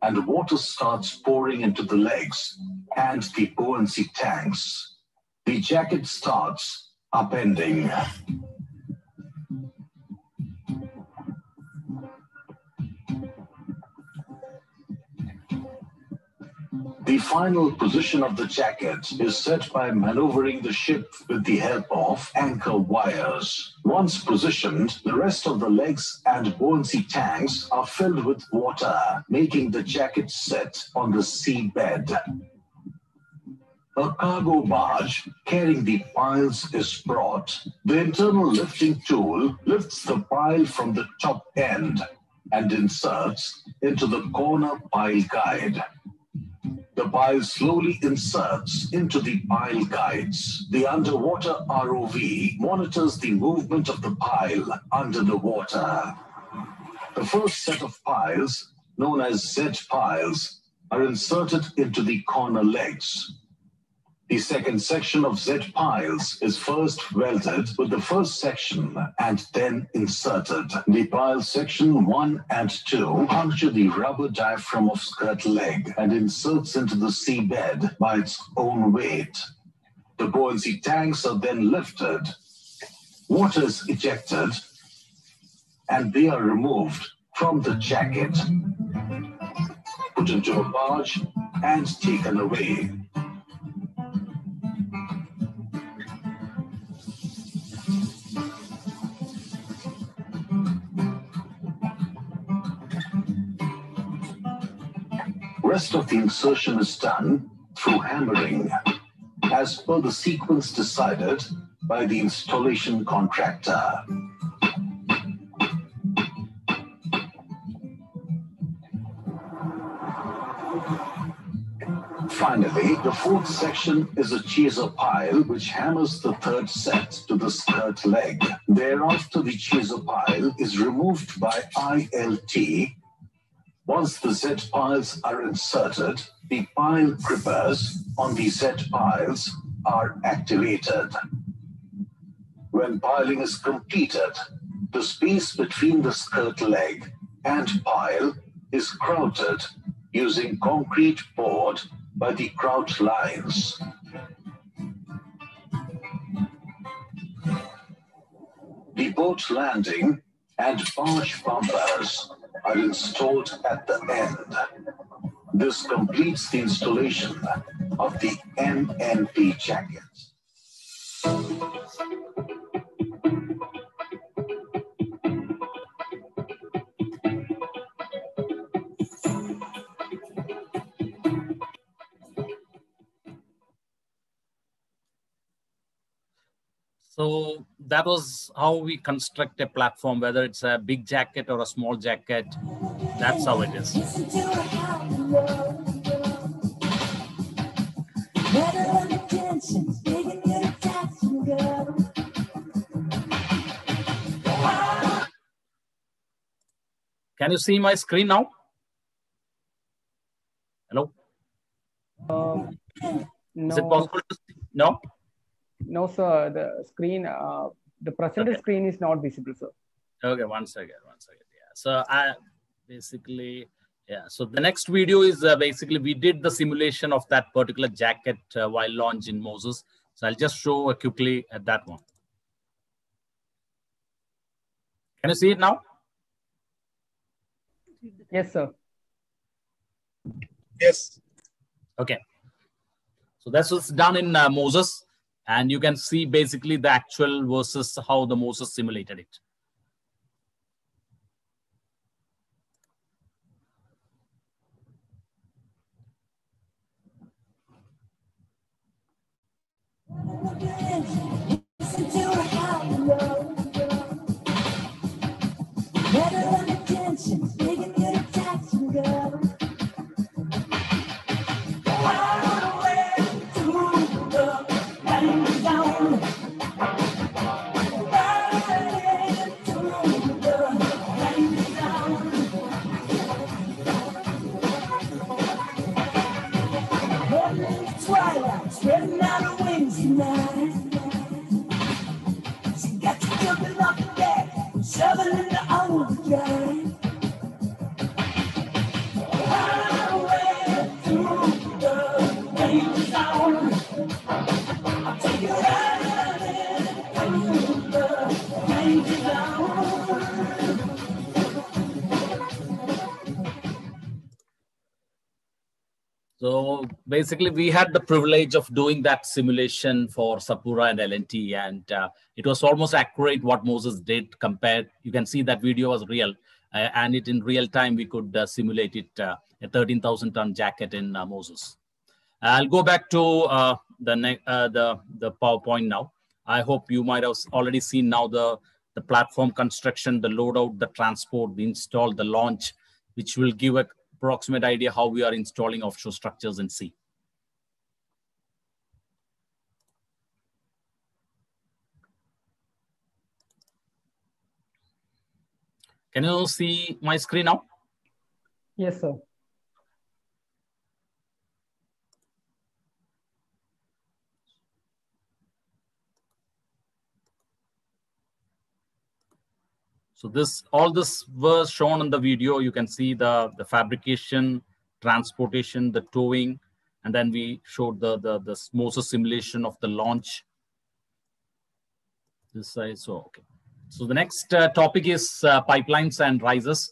and water starts pouring into the legs and the buoyancy tanks. The jacket starts upending. The final position of the jacket is set by maneuvering the ship with the help of anchor wires. Once positioned, the rest of the legs and buoyancy tanks are filled with water, making the jacket set on the seabed. A cargo barge carrying the piles is brought. The internal lifting tool lifts the pile from the top end and inserts into the corner pile guide. The pile slowly inserts into the pile guides. The underwater ROV monitors the movement of the pile under the water. The first set of piles, known as Z piles, are inserted into the corner legs. The second section of Z piles is first welded with the first section and then inserted. The pile section 1 and 2 puncture the rubber diaphragm of skirt leg and inserts into the seabed by its own weight. The buoyancy tanks are then lifted, water is ejected, and they are removed from the jacket, put into a barge, and taken away. The rest of the insertion is done through hammering, as per the sequence decided by the installation contractor. Finally, the fourth section is a chaser pile which hammers the third set to the skirt leg. Thereafter, the chaser pile is removed by ILT once the Z piles are inserted, the pile grippers on the Z piles are activated. When piling is completed, the space between the skirt leg and pile is grouted using concrete board by the grout lines. The boat landing and barge bumpers are installed at the end. This completes the installation of the MNP jacket. So that was how we construct a platform, whether it's a big jacket or a small jacket. That's how it is. Can you see my screen now? Hello? Um, Is it possible to see? No? no, sir. The screen, uh, the presenter Okay. screen is not visible, sir. Okay, one second, one second. Yeah. So I basically, yeah. So the next video is uh, basically we did the simulation of that particular jacket uh, while launch in Moses. So I'll just show uh, quickly at that one. Can you see it now? Yes, sir. Yes. Okay. So that's what's done in uh, Moses. And you can see basically the actual versus how the Moses simulated it. shoveling the old ground. So basically, we had the privilege of doing that simulation for Sapura and L&T, and uh, it was almost accurate what Moses did compared. You can see that video was real, uh, and it in real time we could uh, simulate it uh, a 13,000 ton jacket in uh, Moses. I'll go back to uh, the, the the PowerPoint now. I hope you might have already seen now the the platform construction, the loadout, the transport, the install, the launch, which will give a approximate idea how we are installing offshore structures in sea. Can you see my screen now? Yes, sir. So this, all this was shown in the video. You can see the, the fabrication, transportation, the towing, and then we showed the, the, the Moses simulation of the launch. This side, so okay. So the next uh, topic is uh, pipelines and risers.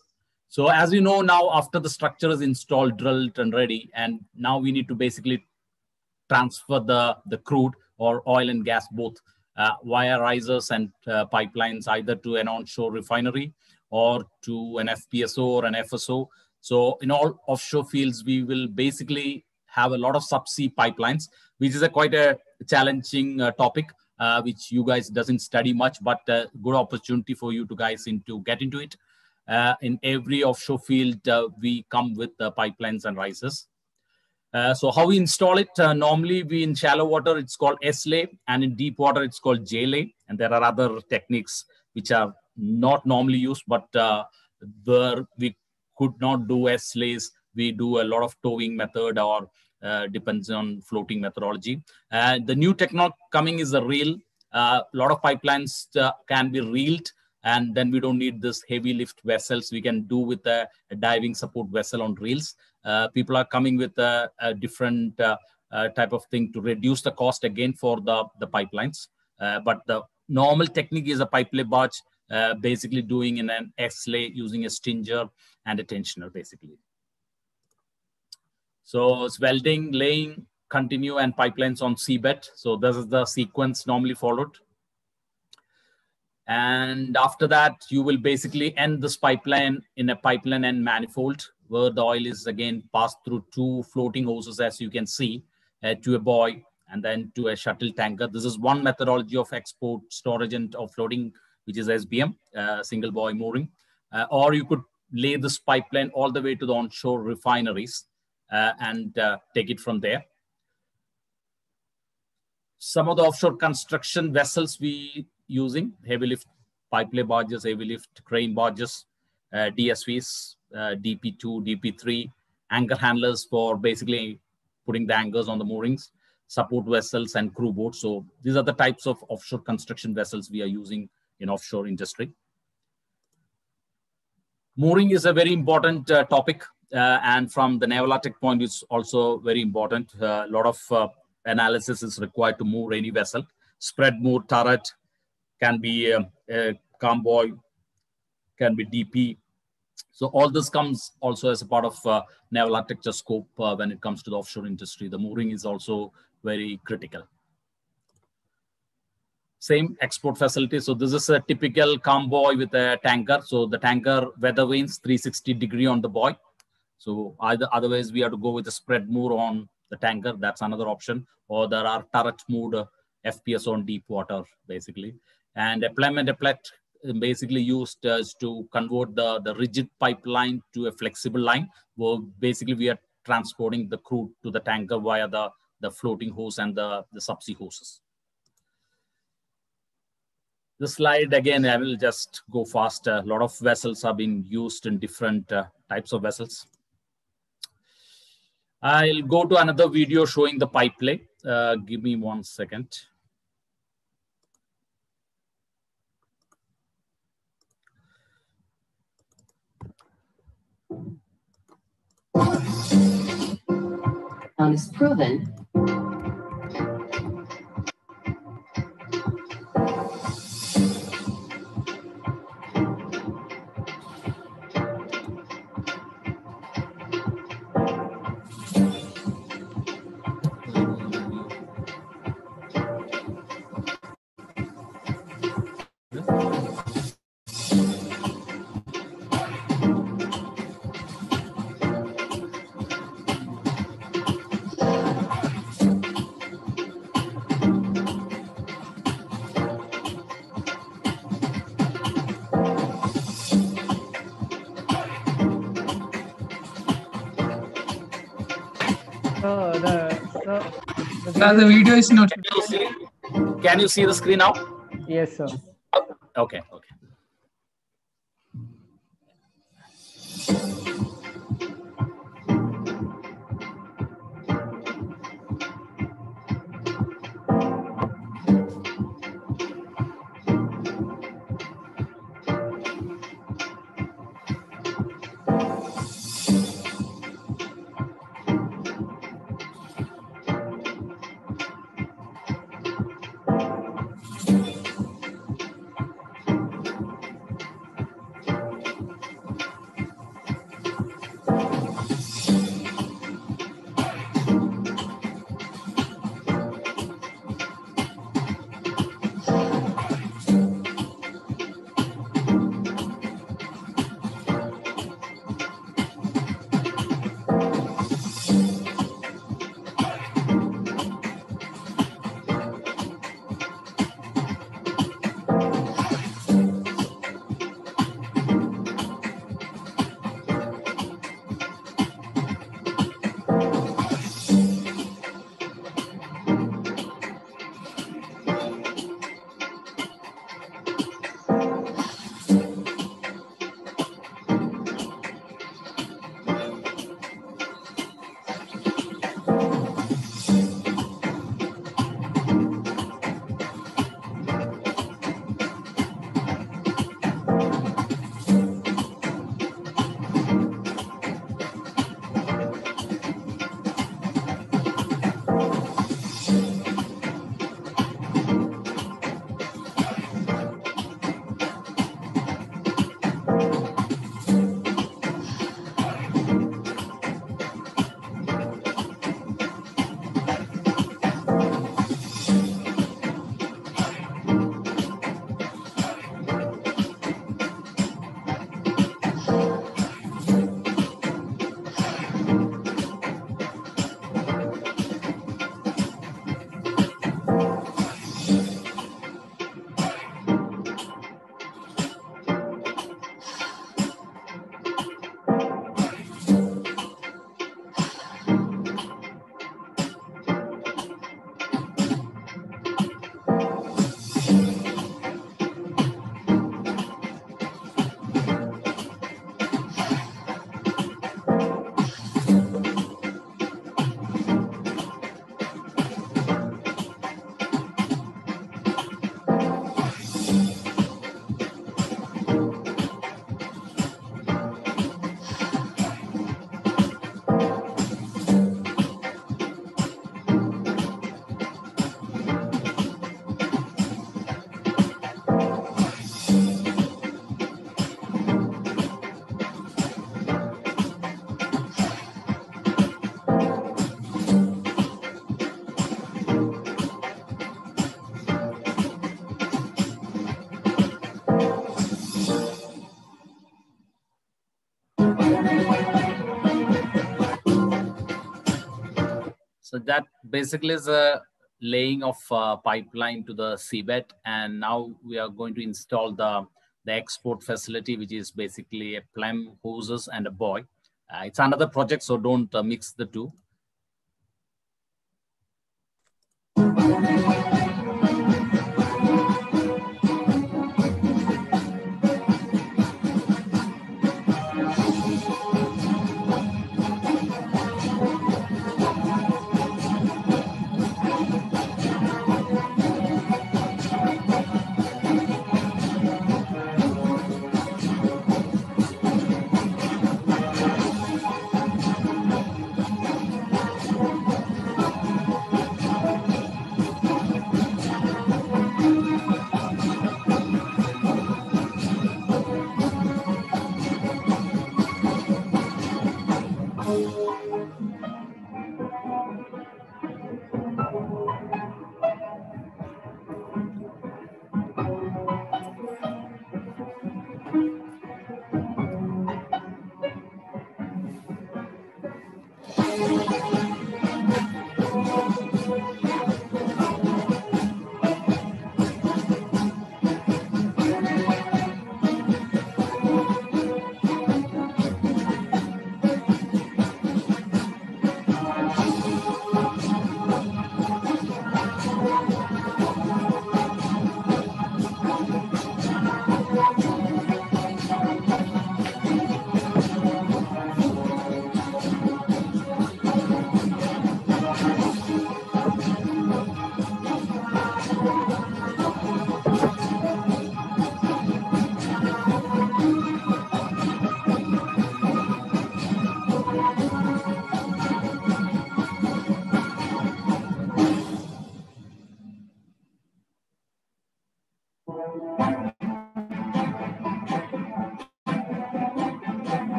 So as you know now, after the structure is installed, drilled and ready, and now we need to basically transfer the, the crude or oil and gas both uh, via risers and uh, pipelines either to an onshore refinery or to an FPSO or an FSO. So in all offshore fields, we will basically have a lot of subsea pipelines, which is a quite a challenging uh, topic, uh, which you guys doesn't study much, but good opportunity for you to guys into get into it. Uh, in every offshore field, we come with pipelines and risers. Uh, so how we install it, uh, normally we in shallow water, it's called S-lay and in deep water, it's called J-lay. And there are other techniques which are not normally used, but uh, where we could not do S-lays, we do a lot of towing method or uh, depends on floating methodology. The new technology coming is the reel. A uh, lot of pipelines can be reeled and then we don't need this heavy lift vessels. We can do with a, a diving support vessel on reels. Uh, people are coming with a, a different uh, uh, type of thing to reduce the cost again for the the pipelines. Uh, but the normal technique is a pipe lay barge uh, basically doing in an S-lay using a stinger and a tensioner basically. So it's welding laying continue and pipelines on seabed. So this is the sequence normally followed and after that, you will basically end this pipeline in a pipeline and manifold where the oil is again passed through two floating hoses, as you can see, uh, to a buoy and then to a shuttle tanker. This is one methodology of export, storage, and offloading, which is SBM, uh, single buoy mooring. Uh, or you could lay this pipeline all the way to the onshore refineries uh, and uh, take it from there. Some of the offshore construction vessels we using heavy lift pipe lay barges, heavy lift crane barges, uh, DSVs, uh, DP2, DP3, anchor handlers for basically putting the anchors on the moorings, support vessels and crew boats. So these are the types of offshore construction vessels we are using in offshore industry. Mooring is a very important uh, topic. Uh, and from the naval architect point, it's also very important. Uh, a lot of uh, analysis is required to moor any vessel. Spread moor turret, can be a, CALM buoy, can be DP. So all this comes also as a part of uh, naval architecture scope uh, when it comes to the offshore industry. The mooring is also very critical. Same export facility. So this is a typical CALM buoy with a tanker. So the tanker weather vanes 360 degree on the buoy. So either otherwise we have to go with a spread moor on the tanker. That's another option. Or there are turret moored FPS on deep water, basically. And deployment applet basically used as to convert the, the rigid pipeline to a flexible line where basically we are transporting the crude to the tanker via the, the floating hose and the, the subsea hoses. The slide again, I will just go fast. A lot of vessels are being used in different uh, types of vessels. I'll go to another video showing the pipeline. Uh, give me one second. Is proven the the video is not. Can you see, can you see the screen now? yes, sir. Okay, So that basically is a laying of uh, pipeline to the seabed. And now we are going to install the, the export facility, which is basically a PLEM hoses and a buoy. Uh, it's another project, so don't uh, mix the two.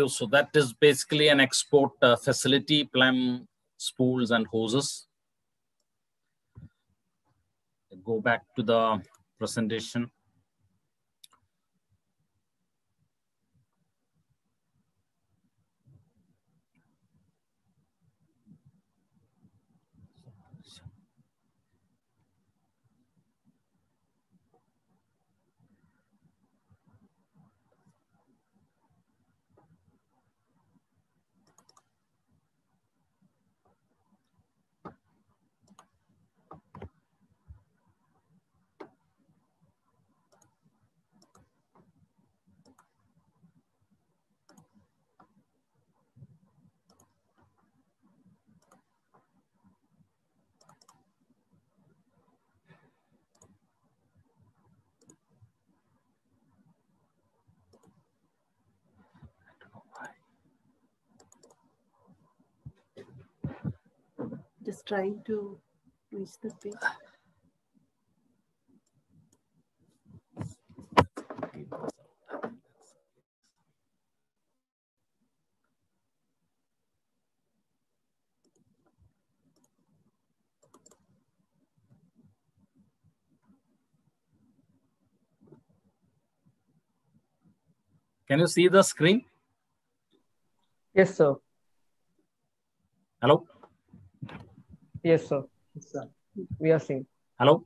You. So that is basically an export uh, facility, PLEM spools and hoses. Go back to the presentation. Just trying to reach the page. Can you see the screen? Yes, sir. Hello? Yes, sir. Yes, sir. We are seeing. Hello?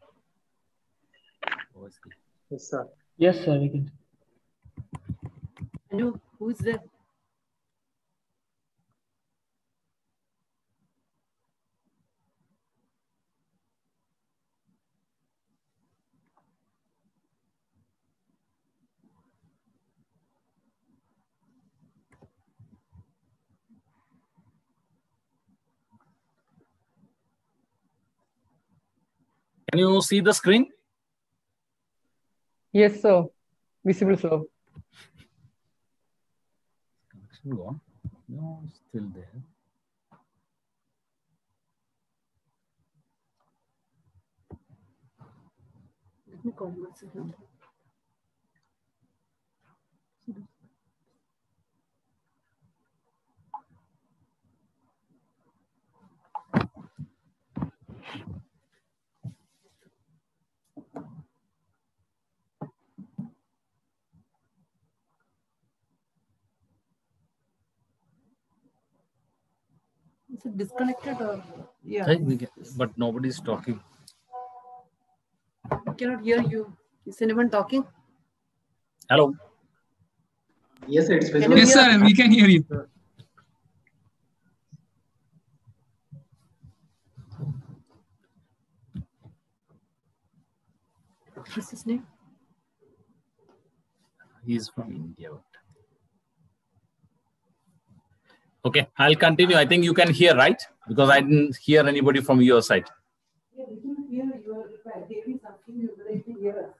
Yes, sir. Yes, sir, we can. Hello, who's there? Can you see the screen? Yes, sir. Visible, sir. Connection gone? No, still there. Let me call myself number. Is it disconnected or? Yeah, Hey, we can- but nobody's talking. I cannot hear you. Is anyone talking? Hello? Yes, it's Can visible. Yes, sir, we can hear you. What's his name? He's from India. Okay, I'll continue. I think you can hear, right? Because I didn't hear anybody from your side. Yeah, we can hear you. If David is asking you whether you can hear us.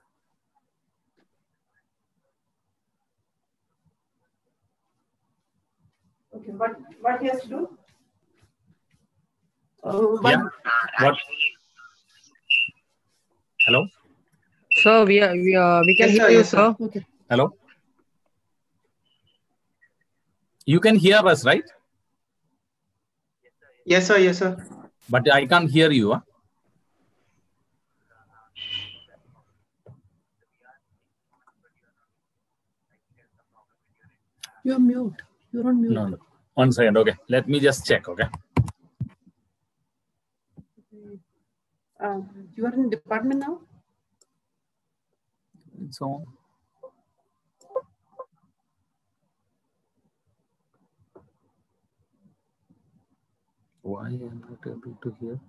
Okay, what, what he has to do? Oh, but Yeah. What? Hello? Sir, we are, we are, we can Yes, hear sir, you, yes, sir. sir. Okay. Hello? You can hear us, right? Yes, sir. Yes, sir. But I can't hear you. Huh? You're mute. You're on mute. No, no. One second. Okay. Let me just check. Okay. Um, you are in department now? It's on. why I am not able to hear?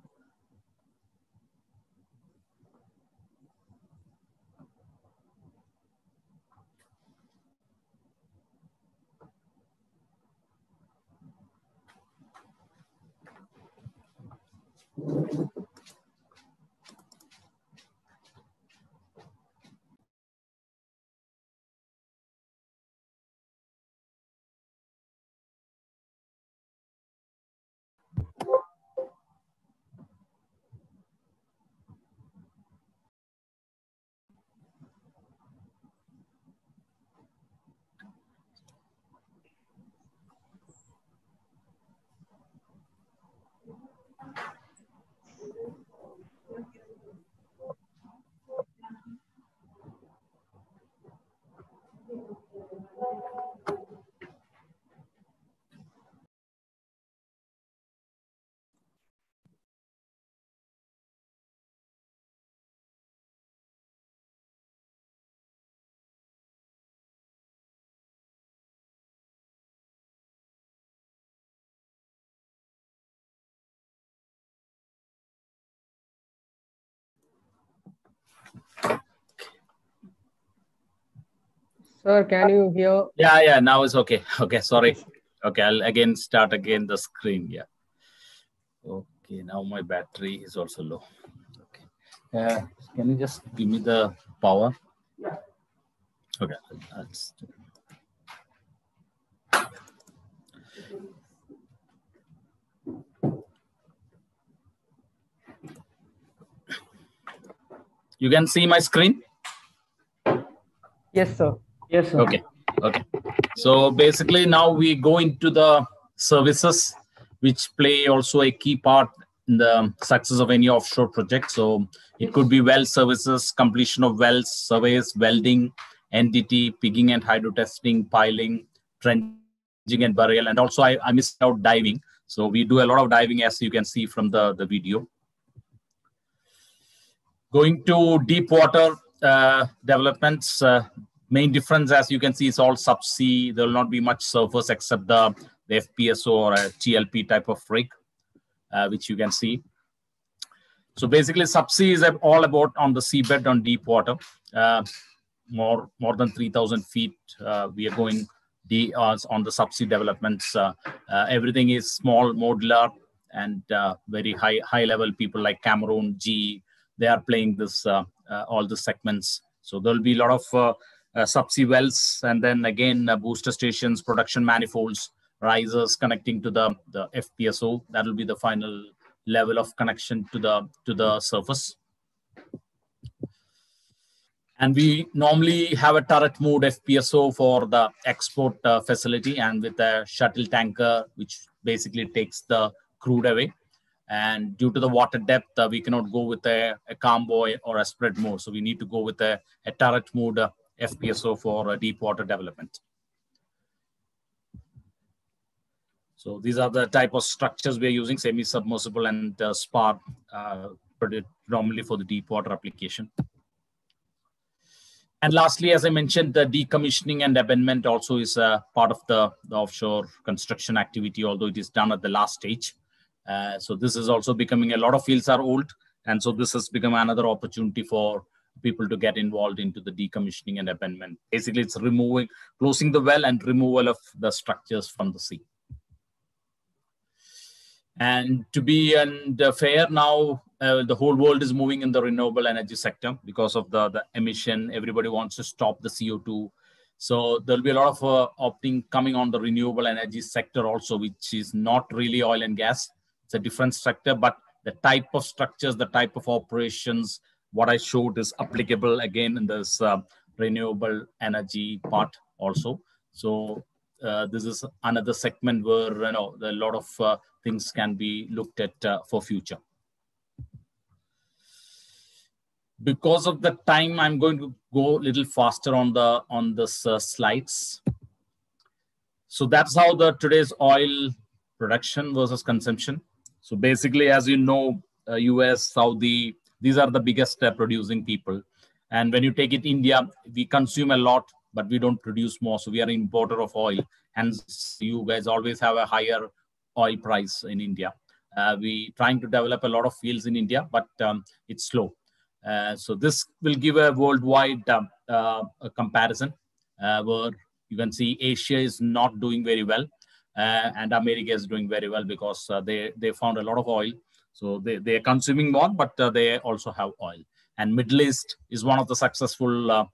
Sir, can you hear? Yeah, yeah, now it's okay. Okay, sorry. Okay, I'll again start again the screen. Yeah. Okay, now my battery is also low. Okay. Uh, can you just give me the power? Yeah. Okay. That's, you can see my screen? Yes, sir. Yes, sir. Okay. Okay. So basically now we go into the services which play also a key part in the success of any offshore project. So it could be well services, completion of wells, surveys, welding, NDT, pigging and hydro testing, piling, trenching and burial. And also I, I missed out diving. So we do a lot of diving as you can see from the, the video. Going to deep water uh, developments, uh, main difference as you can see is all subsea. There will not be much surface except the, the FPSO or a TLP type of rig, uh, which you can see. So basically subsea is all about on the seabed on deep water. Uh, more, more than 3,000 feet, uh, we are going uh, on the subsea developments. everything is small, modular, and very high, high level people like Cameron, G, they are playing this, all the segments. So there'll be a lot of uh, subsea wells, and then again uh, booster stations, production manifolds, risers connecting to the, the FPSO. That will be the final level of connection to the to the surface. And we normally have a turret moored FPSO for the export uh, facility and with a shuttle tanker, which basically takes the crude away. And due to the water depth, uh, we cannot go with a, a buoy or a spread moored. So we need to go with a, a turret moored uh, FPSO for uh, deep water development. So these are the type of structures we're using, semi-submersible and uh, spar, uh, normally for the deep water application. And lastly, as I mentioned, the decommissioning and abandonment also is a part of the, the offshore construction activity, although it is done at the last stage. Uh, so this is also becoming a lot of fields are old. And so this has become another opportunity for people to get involved into the decommissioning and abandonment. Basically, it's removing, closing the well and removal of the structures from the sea. And to be and uh, fair now, uh, the whole world is moving in the renewable energy sector because of the, the emission. Everybody wants to stop the CO2. So there'll be a lot of uh, opting coming on the renewable energy sector also, which is not really oil and gas. It's a different sector, but the type of structures, the type of operations, what I showed is applicable again in this uh, renewable energy part also. So uh, this is another segment where you know a lot of uh, things can be looked at uh, for future. Because of the time, I'm going to go a little faster on the on this uh, slides. So that's how the today's oil production versus consumption. So basically, as you know, US, uh, Saudi, these are the biggest uh, producing people. And when you take it India, we consume a lot, but we don't produce more. So we are importer of oil. Hence, you guys always have a higher oil price in India. Uh, we trying to develop a lot of fields in India, but um, it's slow. Uh, so this will give a worldwide um, uh, a comparison uh, where you can see Asia is not doing very well uh, and America is doing very well because they, they found a lot of oil. So they, they are consuming more, but uh, they also have oil. And Middle East is one of the successful uh,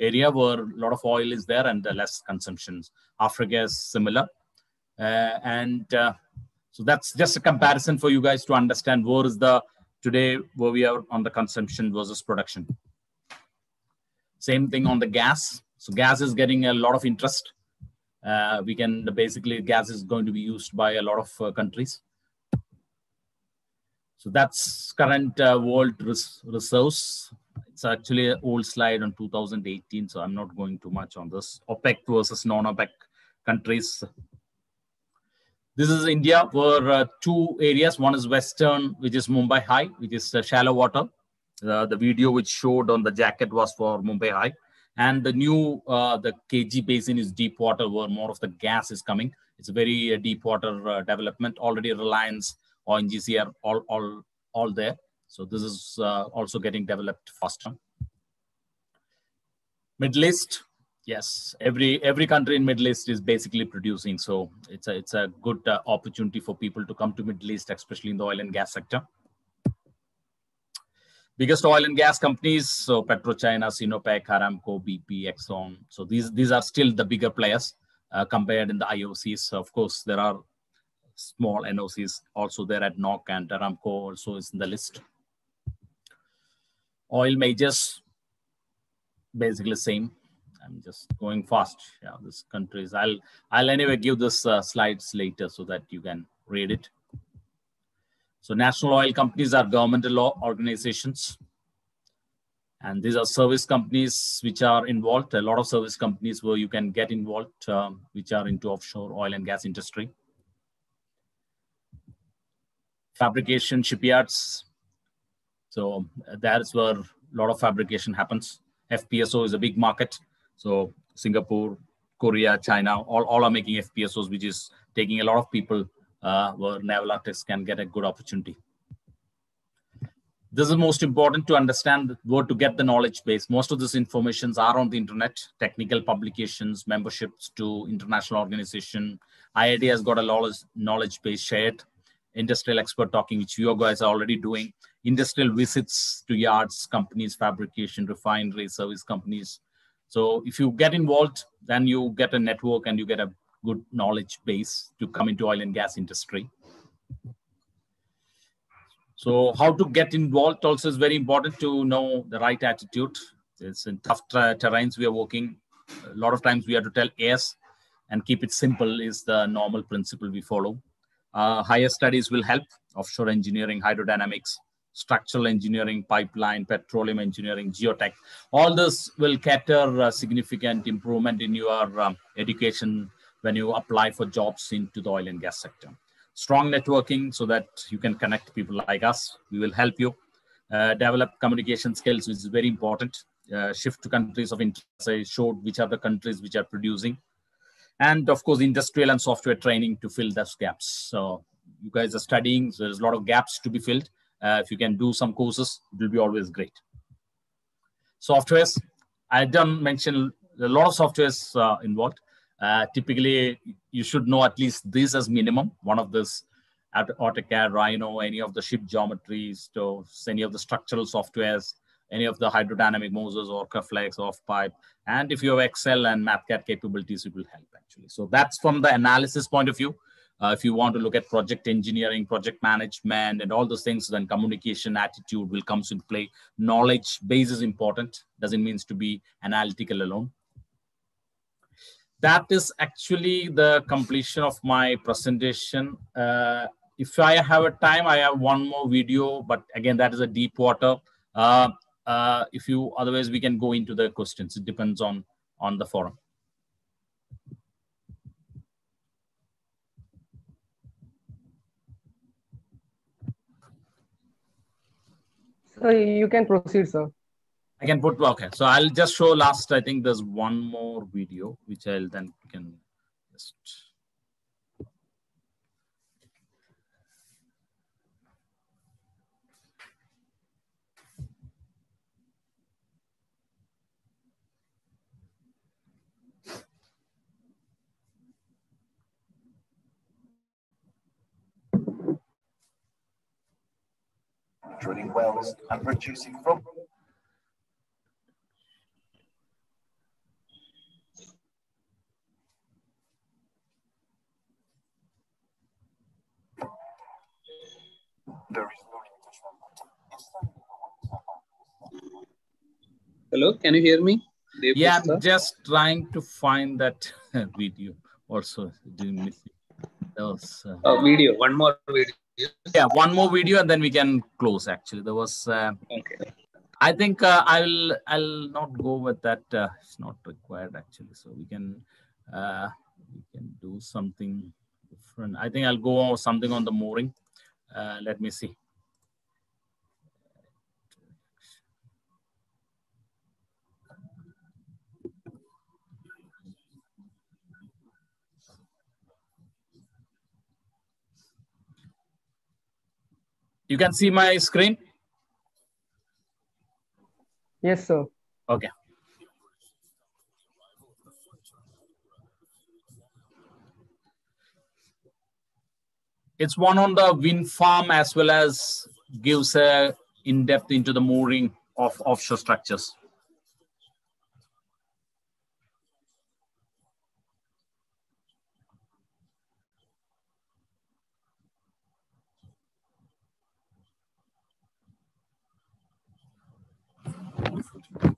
area where a lot of oil is there and uh, less consumptions. Africa is similar. and so that's just a comparison for you guys to understand where is the today where we are on the consumption versus production. Same thing on the gas. So gas is getting a lot of interest. Uh, we can basically gas is going to be used by a lot of uh, countries. So that's current uh, world res reserves. It's actually an old slide on 2018, so I'm not going too much on this. OPEC versus non-OPEC countries. This is India, where uh, two areas. One is western, which is Mumbai High, which is uh, shallow water. Uh, the video which showed on the jacket was for Mumbai High. And the new, uh, the KG Basin is deep water, where more of the gas is coming. It's a very uh, deep water development. Already Reliance, ONGC are all, all, all there. So this is also getting developed faster. Middle East, Yes, every every country in Middle East is basically producing, so it's a it's a good uh, opportunity for people to come to Middle East, especially in the oil and gas sector. Biggest oil and gas companies, so PetroChina, Sinopec, Aramco, BP, Exxon. So these these are still the bigger players uh, compared in the IOCs. Of course, there are small NOCs also there ADNOC and Aramco also is in the list. Oil majors, basically same. I'm just going fast. Yeah, this countries. I'll I'll anyway give this uh, slides later so that you can read it. So national oil companies are governmental law organizations. And these are service companies which are involved. A lot of service companies where you can get involved, um, which are into offshore oil and gas industry. Fabrication shipyards. So that's where a lot of fabrication happens. FPSO is a big market. So Singapore, Korea, China, all, all are making FPSOs, which is taking a lot of people uh, where naval architects can get a good opportunity. This is most important to understand where to get the knowledge base. Most of these informations are on the internet, technical publications, memberships to international organization. IIT has got a lot of knowledge base shared, industrial expert talking, which you guys are already doing, industrial visits to yards, companies, fabrication, refinery, service companies. So if you get involved, then you get a network and you get a good knowledge base to come into oil and gas industry. So how to get involved also is very important to know the right attitude. It's in tough terrains we are working. A lot of times we have to tell yes and keep it simple is the normal principle we follow. Uh, higher studies will help, offshore engineering, hydrodynamics, structural engineering, pipeline, petroleum engineering, geotech. All this will cater a significant improvement in your um, education when you apply for jobs into the oil and gas sector. Strong networking so that you can connect people like us. We will help you uh, develop communication skills, which is very important. Uh, shift to countries of interest. I showed which are the countries which are producing. And of course, industrial and software training to fill those gaps. So you guys are studying, so there's a lot of gaps to be filled. Uh, if you can do some courses, it will be always great. Softwares, I done mention a lot of softwares uh, involved. Uh, typically, you should know at least this as minimum. One of this AutoCAD, Rhino, any of the ship geometries, to any of the structural softwares, any of the hydrodynamic Moses or Orcaflex, OFFPIPE. And if you have Excel and MathCAD capabilities, it will help actually. So that's from the analysis point of view. Uh, if you want to look at project engineering, project management, and all those things, then communication attitude will comes into play. Knowledge base is important. Doesn't mean to be analytical alone that is actually the completion of my presentation. Uh, if I have a time, I have one more video, but again, that is a deep water. Uh, uh, if you, otherwise we can go into the questions. It depends on, on the forum. So you can proceed, sir. I can put, okay. So I'll just show last, I think there's one more video, which I'll then can just. Drilling wells and producing from Hello, can you hear me? Dev yeah, I'm just trying to find that video. Also, didn't miss it. That was uh, oh, video. One more video. Yeah, one more video, and then we can close. Actually, there was. Uh, okay. I think uh, I'll I'll not go with that. Uh, it's not required actually, so we can uh, we can do something different. I think I'll go on something on the mooring. Uh, let me see. You can see my screen? Yes, sir. Okay. It's one on the wind farm as well as gives a in-depth into the mooring of offshore structures. something.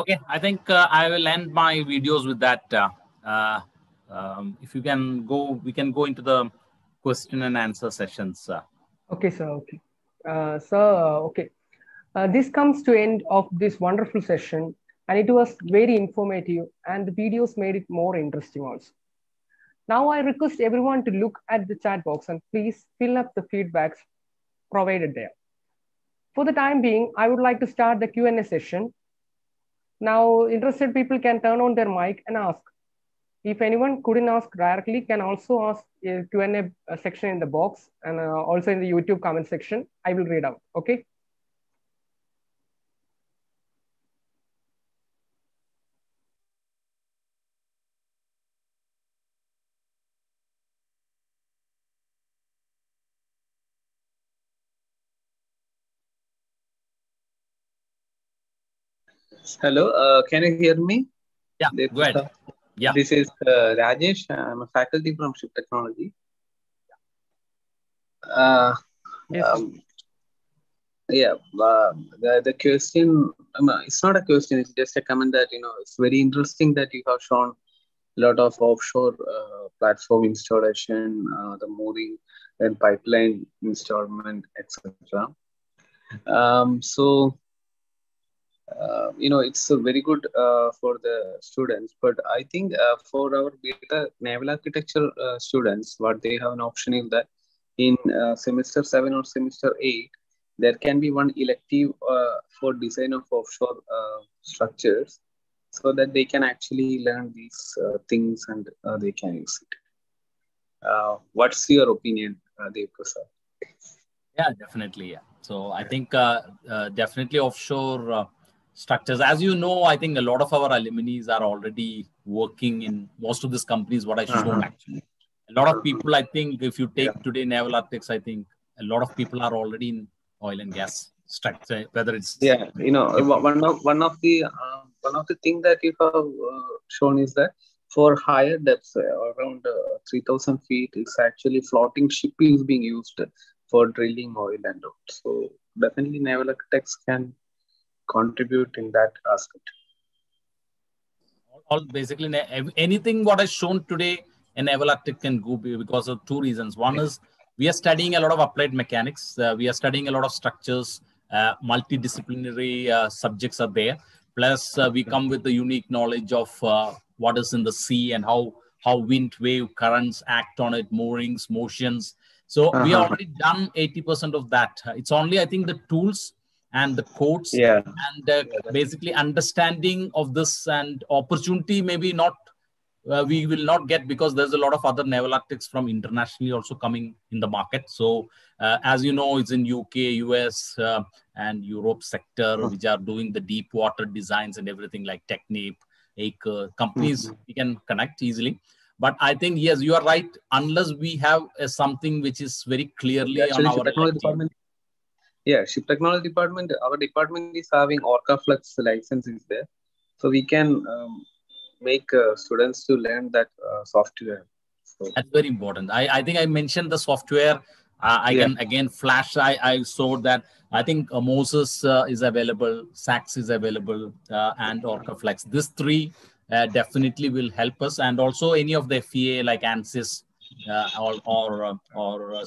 Okay, I think uh, I will end my videos with that. Uh, uh, um, if you can go, we can go into the question and answer sessions. Okay, sir. Okay. Uh, sir, okay. Uh, this comes to end of this wonderful session and it was very informative and the videos made it more interesting also. Now I request everyone to look at the chat box and please fill up the feedbacks provided there. For the time being, I would like to start the Q&A session now, interested people can turn on their mic and ask. If anyone couldn't ask directly, can also ask a Q&A section in the box and uh, also in the YouTube comment section. I will read out, okay? Hello, uh, can you hear me? Yeah, go ahead. Yeah. This is uh, Rajesh. I'm a faculty from Ship Technology. Uh, yes. um, yeah, uh, the, the question, um, it's not a question, it's just a comment that, you know, it's very interesting that you have shown a lot of offshore uh, platform installation, uh, the mooring and pipeline installment, etc. Um, so, uh, you know it's uh, very good uh, for the students but i think uh, for our beta naval architecture uh, students what they have an option is that in semester 7 or semester 8 there can be one elective for design of offshore structures so that they can actually learn these things and they can use it what's your opinion uh, Devi Prasad? yeah definitely yeah so i think definitely offshore structures. As you know, I think a lot of our alumni are already working in most of these companies, what I shown uh-huh. actually. A lot of people, I think, if you take yeah. today naval architects, I think a lot of people are already in oil and gas structure, whether it's yeah, you know, one of one of the uh, one of the thing that you have uh, shown is that for higher depths, uh, around uh, 3000 feet, it's actually floating ship is being used for drilling oil and all. So definitely naval architects can contribute in that aspect. All basically anything what is shown today, in naval architect can go because of two reasons. One is we are studying a lot of applied mechanics. Uh, we are studying a lot of structures. Uh, multidisciplinary uh, subjects are there. Plus, uh, we come with the unique knowledge of uh, what is in the sea and how how wind, wave, currents act on it, moorings, motions. So uh-huh. we already done 80% of that. It's only, I think, the tools and the codes yeah. and uh, basically understanding of this and opportunity maybe not uh, we will not get because there's a lot of other naval architects from internationally also coming in the market. So uh, as you know, it's in UK, US, uh, and Europe sector, mm-hmm. which are doing the deep water designs and everything like Technip, Aker companies mm-hmm. we can connect easily. But I think yes, you are right. Unless we have something which is very clearly yeah, on our. Yeah, ship technology department. Our department is having OrcaFlex license is there, so we can um, make uh, students to learn that uh, software. So. That's very important. I, I think I mentioned the software. Uh, I yeah. can again flash. I, I saw that I think uh, Moses uh, is available, SACS is available, uh, and OrcaFlex. These three definitely will help us, and also any of the FEA like ANSYS or or or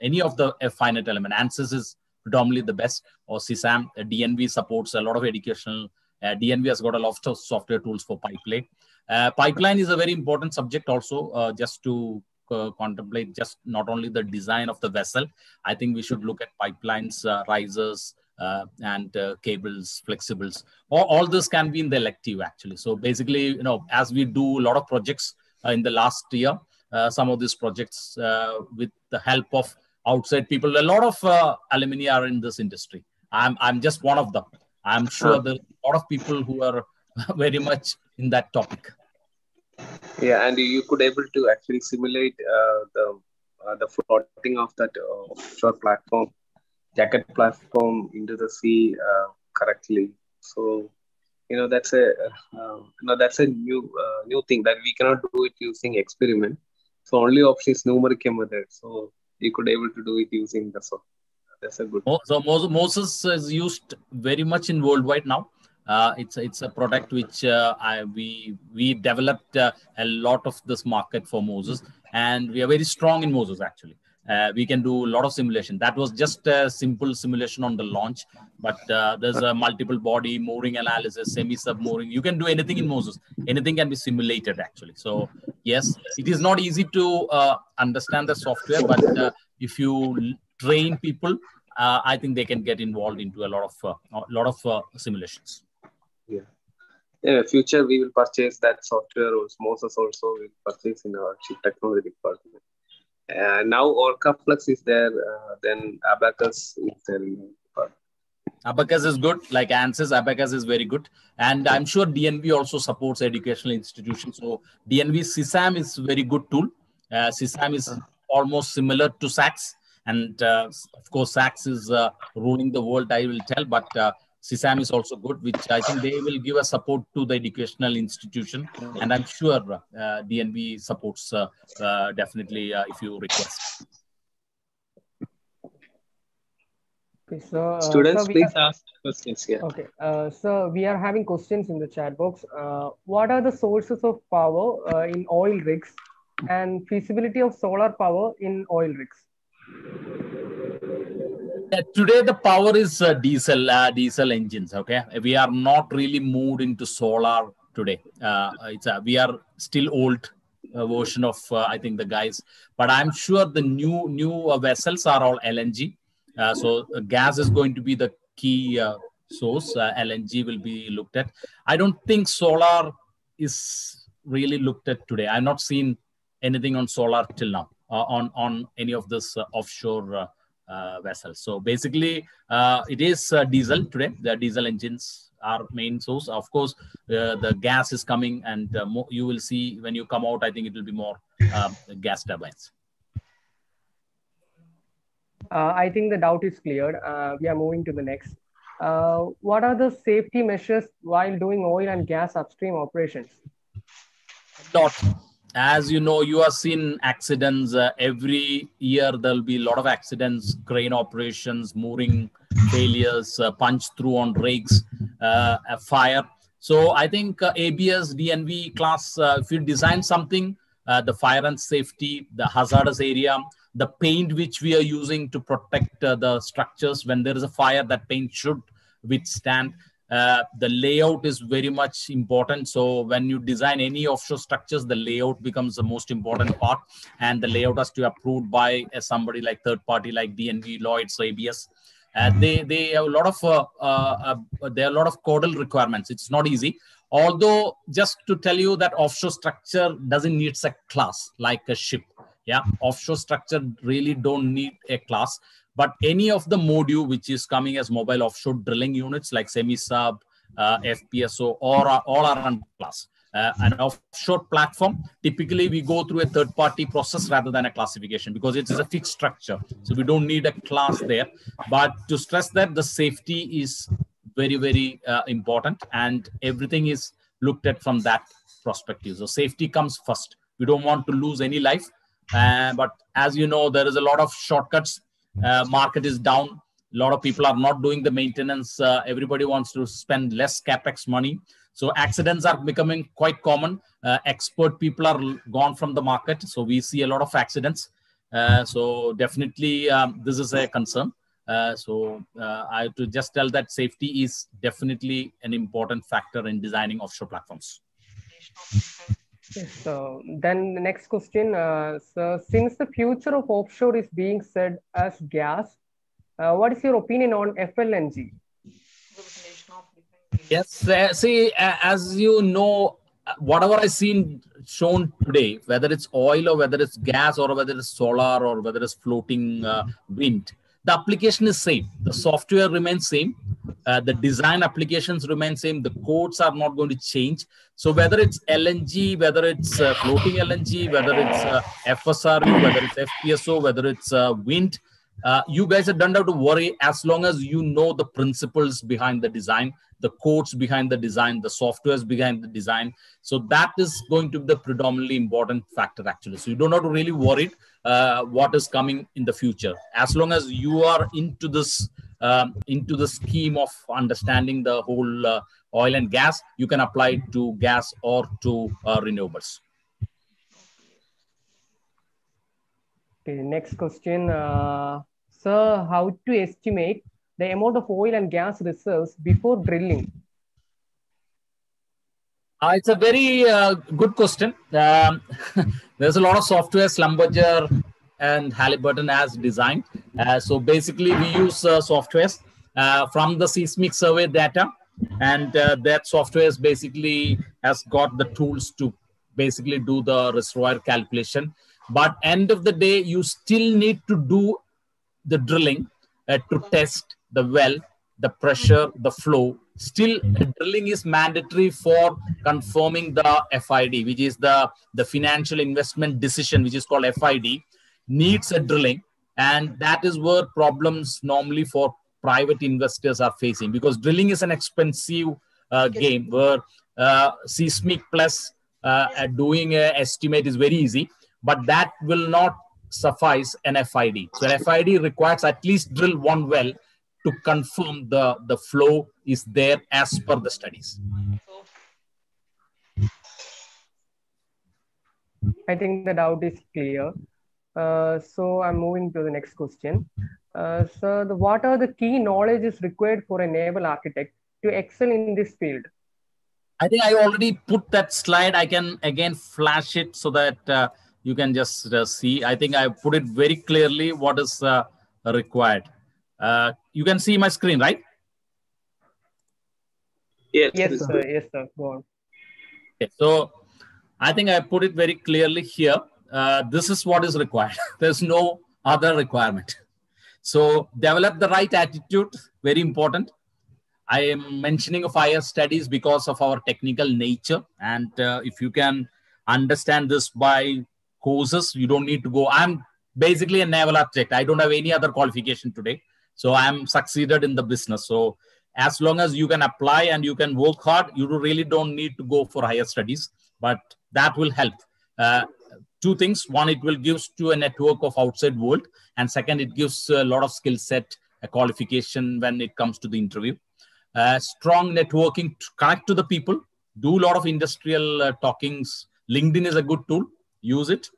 any of the finite element. ANSYS is predominantly the best, or Sesam. DNV supports a lot of educational uh, DNV has got a lot of software tools for pipeline. Uh, pipeline is a very important subject also, uh, just to uh, contemplate just not only the design of the vessel. I think we should look at pipelines, uh, risers, uh, and cables, flexibles. All, all this can be in the elective actually. So basically, you know, as we do a lot of projects in the last year, some of these projects with the help of outside people, a lot of alumni are in this industry. I'm, I'm just one of them. I'm sure there's a lot of people who are very much in that topic. Yeah, and you could able to actually simulate uh, the uh, the floating of that uh, offshore platform, jacket platform into the sea uh, correctly. So, you know that's a uh, you know that's a new uh, new thing that we cannot do it using experiment. So only option is numerical method. So you could able to do it using the software that's a good. So Moses is used very much in worldwide now. Uh, it's it's a product which uh, I, we we developed uh, a lot of this market for Moses, and we are very strong in Moses actually. Uh, we can do a lot of simulation. That was just a simple simulation on the launch, but uh, there's a multiple body mooring analysis, semi-sub mooring. You can do anything in Moses. Anything can be simulated actually. So yes, it is not easy to uh, understand the software, but if you train people, uh, I think they can get involved into a lot of uh, a lot of uh, simulations. Yeah. In the future, we will purchase that software. Moses also will purchase in our ship technology department. Uh, now OrcaFlex is there. Uh, then Abaqus is there. Abaqus is good, like ANSYS. Abaqus is very good, and I'm sure DNV also supports educational institutions. So DNV Sesam is very good tool. Uh, Sesam is almost similar to SACS and uh, of course, SACS is uh, ruling the world, I will tell, but uh, Sesam is also good, which I think they will give a support to the educational institution. And I'm sure uh, DNV supports uh, uh, definitely if you request. Okay, so students, so please ask questions here. Okay, so we are having questions in the chat box. what are the sources of power in oil rigs and feasibility of solar power in oil rigs? Uh, today the power is uh, diesel uh, diesel engines okay? We are not really moved into solar today. Uh, it's we are still old uh, version of uh, i think the guys. But i'm sure the new new vessels are all lng so gas is going to be the key source lng will be looked at. I don't think solar is really looked at today. I've not seen anything on solar till now uh, on on any of this uh, offshore uh, vessels. So basically, it is diesel today. The diesel engines are main source. Of course, the gas is coming, and you will see when you come out. I think it will be more um, gas turbines. Uh, I think the doubt is cleared. Uh, we are moving to the next. Uh, what are the safety measures while doing oil and gas upstream operations? Lot as you know, you have seen accidents uh, every year. There'll be a lot of accidents, crane operations, mooring failures, uh, punch through on rigs, uh, a fire. So I think uh, ABS DNV class, uh, if you design something, uh, the fire and safety, the hazardous area, the paint which we are using to protect the structures when there is a fire, that paint should withstand. Uh, the layout is very much important. So when you design any offshore structures, the layout becomes the most important part, and the layout has to be approved by uh, somebody like third party like DNV, Lloyd's, ABS. Uh, they they have a lot of uh, uh, there are a lot of codal requirements. It's not easy. Although just to tell you that offshore structure doesn't need a class like a ship. Yeah, offshore structure really don't need a class but any of the module which is coming as mobile offshore drilling units like semi-sub, uh, FPSO, or all are class. Uh, an offshore platform, typically we go through a third-party process rather than a classification because it is a fixed structure. So we don't need a class there. But to stress that the safety is very, very uh, important and everything is looked at from that perspective. So safety comes first. We don't want to lose any life. Uh, but as you know, there is a lot of shortcuts market is down. A lot of people are not doing the maintenance. Uh, everybody wants to spend less capex money. So accidents are becoming quite common. Uh, expert people are gone from the market. So we see a lot of accidents. Uh, so definitely um, this is a concern. Uh, so uh, i have to just tell that safety is definitely an important factor in designing offshore platforms so then the next question. Uh, so since the future of offshore is being said as gas, uh, what is your opinion on FLNG? Yes, uh, see, uh, as you know, whatever I've seen shown today, whether it's oil or whether it's gas or whether it's solar or whether it's floating uh, wind, the application is same. The software remains same. Uh, the design applications remain same. The codes are not going to change. So whether it's LNG, whether it's uh, floating LNG, whether it's uh, FSRU, whether it's FPSO, whether it's uh, wind, uh, you guys don't have to worry as long as you know the principles behind the design, the codes behind the design, the softwares behind the design. So that is going to be the predominantly important factor actually. So you don't have to really worry uh, what is coming in the future. As long as you are into this, um, into the scheme of understanding the whole uh, oil and gas, you can apply to gas or to uh, renewables. Okay, next question. Uh, sir, how to estimate the amount of oil and gas reserves before drilling? Uh, it's a very uh, good question. Um, there's a lot of software Schlumberger and Halliburton has designed. Uh, so basically, we use uh, softwares uh, from the seismic survey data, and uh, that software is basically has got the tools to basically do the reservoir calculation. But end of the day, you still need to do the drilling to test the well, the pressure, the flow, still drilling is mandatory for confirming the FID, which is the, the financial investment decision, which is called FID, needs a drilling. And that is where problems normally for private investors are facing because drilling is an expensive uh, game where uh, seismic plus uh, doing an estimate is very easy, but that will not suffice an FID. So an FID requires at least drill one well to confirm the, the flow is there as per the studies. I think the doubt is clear. Uh, so I'm moving to the next question. Uh, so the, what are the key knowledges required for a naval architect to excel in this field? I think I already put that slide. I can again flash it so that uh, you can just uh, see. I think I put it very clearly what is uh, required. Uh, you can see my screen, right? Yes, yes, sir. Yes, sir. Go on. Okay, so I think I put it very clearly here. Uh, this is what is required. There's no other requirement. So develop the right attitude, very important. I am mentioning fire studies because of our technical nature. And uh, if you can understand this by courses, you don't need to go. I'm basically a naval architect. I don't have any other qualification today. So I'm succeeded in the business. So as long as you can apply and you can work hard, you really don't need to go for higher studies, but that will help. uh, two things. One, it will gives to a network of outside world, and second, it gives a lot of skill set, a qualification when it comes to the interview. Uh, strong networking to connect to the people. Do a lot of industrial uh, talkings. LinkedIn is a good tool. Use it.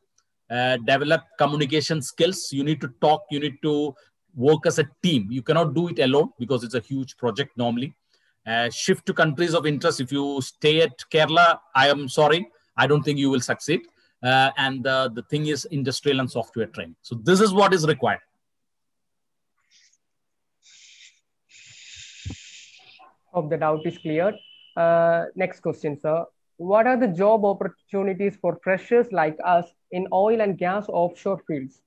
Uh, develop communication skills. You need to talk. You need to work as a team. You cannot do it alone because it's a huge project normally. Uh, shift to countries of interest. If you stay at Kerala, I am sorry, I don't think you will succeed. Uh, and uh, the thing is industrial and software training. So this is what is required. Hope the doubt is clear. Uh, next question, sir. What are the job opportunities for freshers like us in oil and gas offshore fields?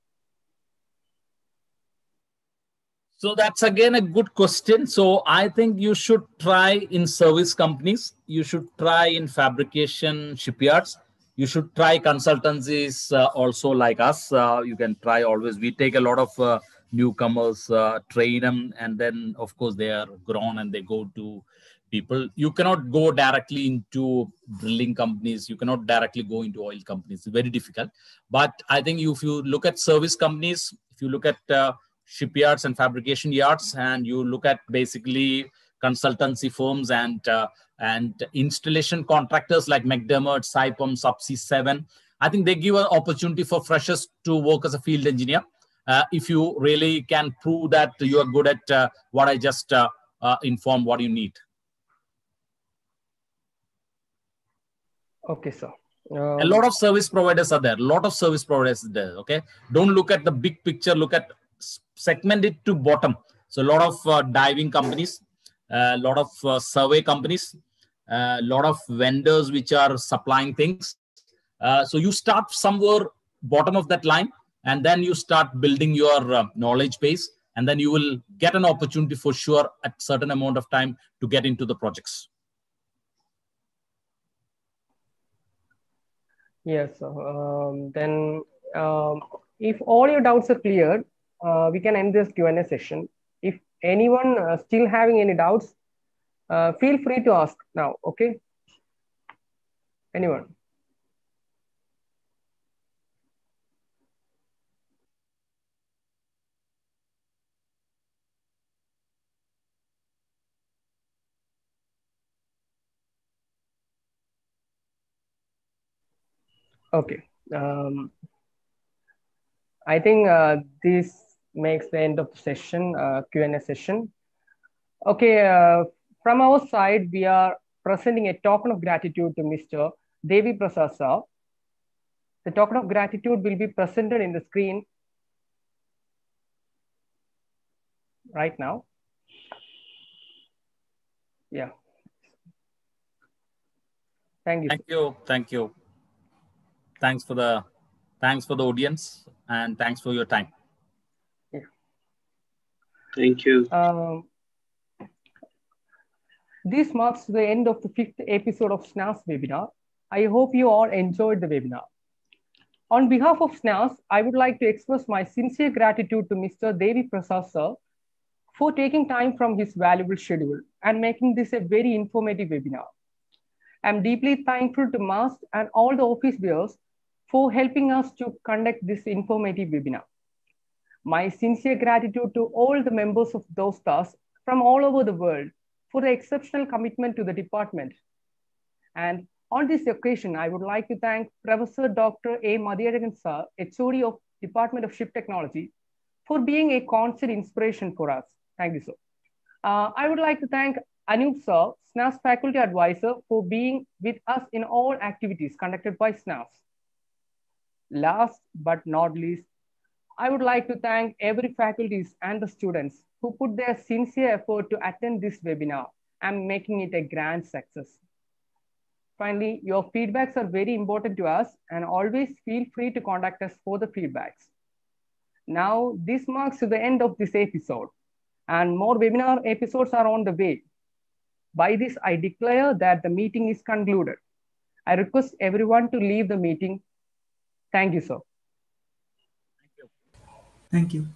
So that's again a good question. So I think you should try in service companies. You should try in fabrication shipyards. You should try consultancies uh, also like us. Uh, you can try always. We take a lot of uh, newcomers, uh, train them, and then of course they are grown and they go to people. You cannot go directly into drilling companies. You cannot directly go into oil companies. It's very difficult. But I think if you look at service companies, if you look at uh, shipyards and fabrication yards, and you look at basically consultancy firms and uh, and installation contractors like McDermott, Saipem, Subsea 7. I think they give an opportunity for freshers to work as a field engineer. Uh, if you really can prove that you are good at uh, what I just uh, uh, informed, what you need. Okay, sir. Um, a lot of service providers are there. A lot of service providers there. Okay, don't look at the big picture. Look at segment it to bottom. So a lot of uh, diving companies, a lot of uh, survey companies, a lot of vendors which are supplying things. Uh, so you start somewhere bottom of that line, and then you start building your uh, knowledge base, and then you will get an opportunity for sure at certain amount of time to get into the projects. Yes. Um, then, um, if all your doubts are cleared, uh, we can end this Q&A session. If anyone uh, still having any doubts, uh, feel free to ask now, okay? Anyone? Okay. Um, I think uh, this makes the end of the session, uh, Q&A session. Okay, uh, from our side, we are presenting a token of gratitude to Mr. Devi Prasad. The token of gratitude will be presented in the screen right now. Yeah. Thank you. Thank you. Thank you. Thanks for the thanks for the audience and thanks for your time. Thank you. Um, this marks the end of the fifth episode of SNAS webinar. I hope you all enjoyed the webinar. On behalf of SNAS, I would like to express my sincere gratitude to Mr. Devi Prasad sir for taking time from his valuable schedule and making this a very informative webinar. I'm deeply thankful to MAST and all the office bears for helping us to conduct this informative webinar. My sincere gratitude to all the members of Dostas from all over the world for the exceptional commitment to the department. And on this occasion, I would like to thank Professor Dr. A. Madhyaragan sir, HOD of Department of Ship Technology, for being a constant inspiration for us. Thank you, sir. Uh, I would like to thank Anup sir, SNAS faculty advisor, for being with us in all activities conducted by SNAS. Last but not least, I would like to thank every faculties and the students who put their sincere effort to attend this webinar and making it a grand success. Finally, your feedbacks are very important to us and always feel free to contact us for the feedbacks. Now, this marks the end of this episode and more webinar episodes are on the way. By this, I declare that the meeting is concluded. I request everyone to leave the meeting Thank you, sir. Thank you.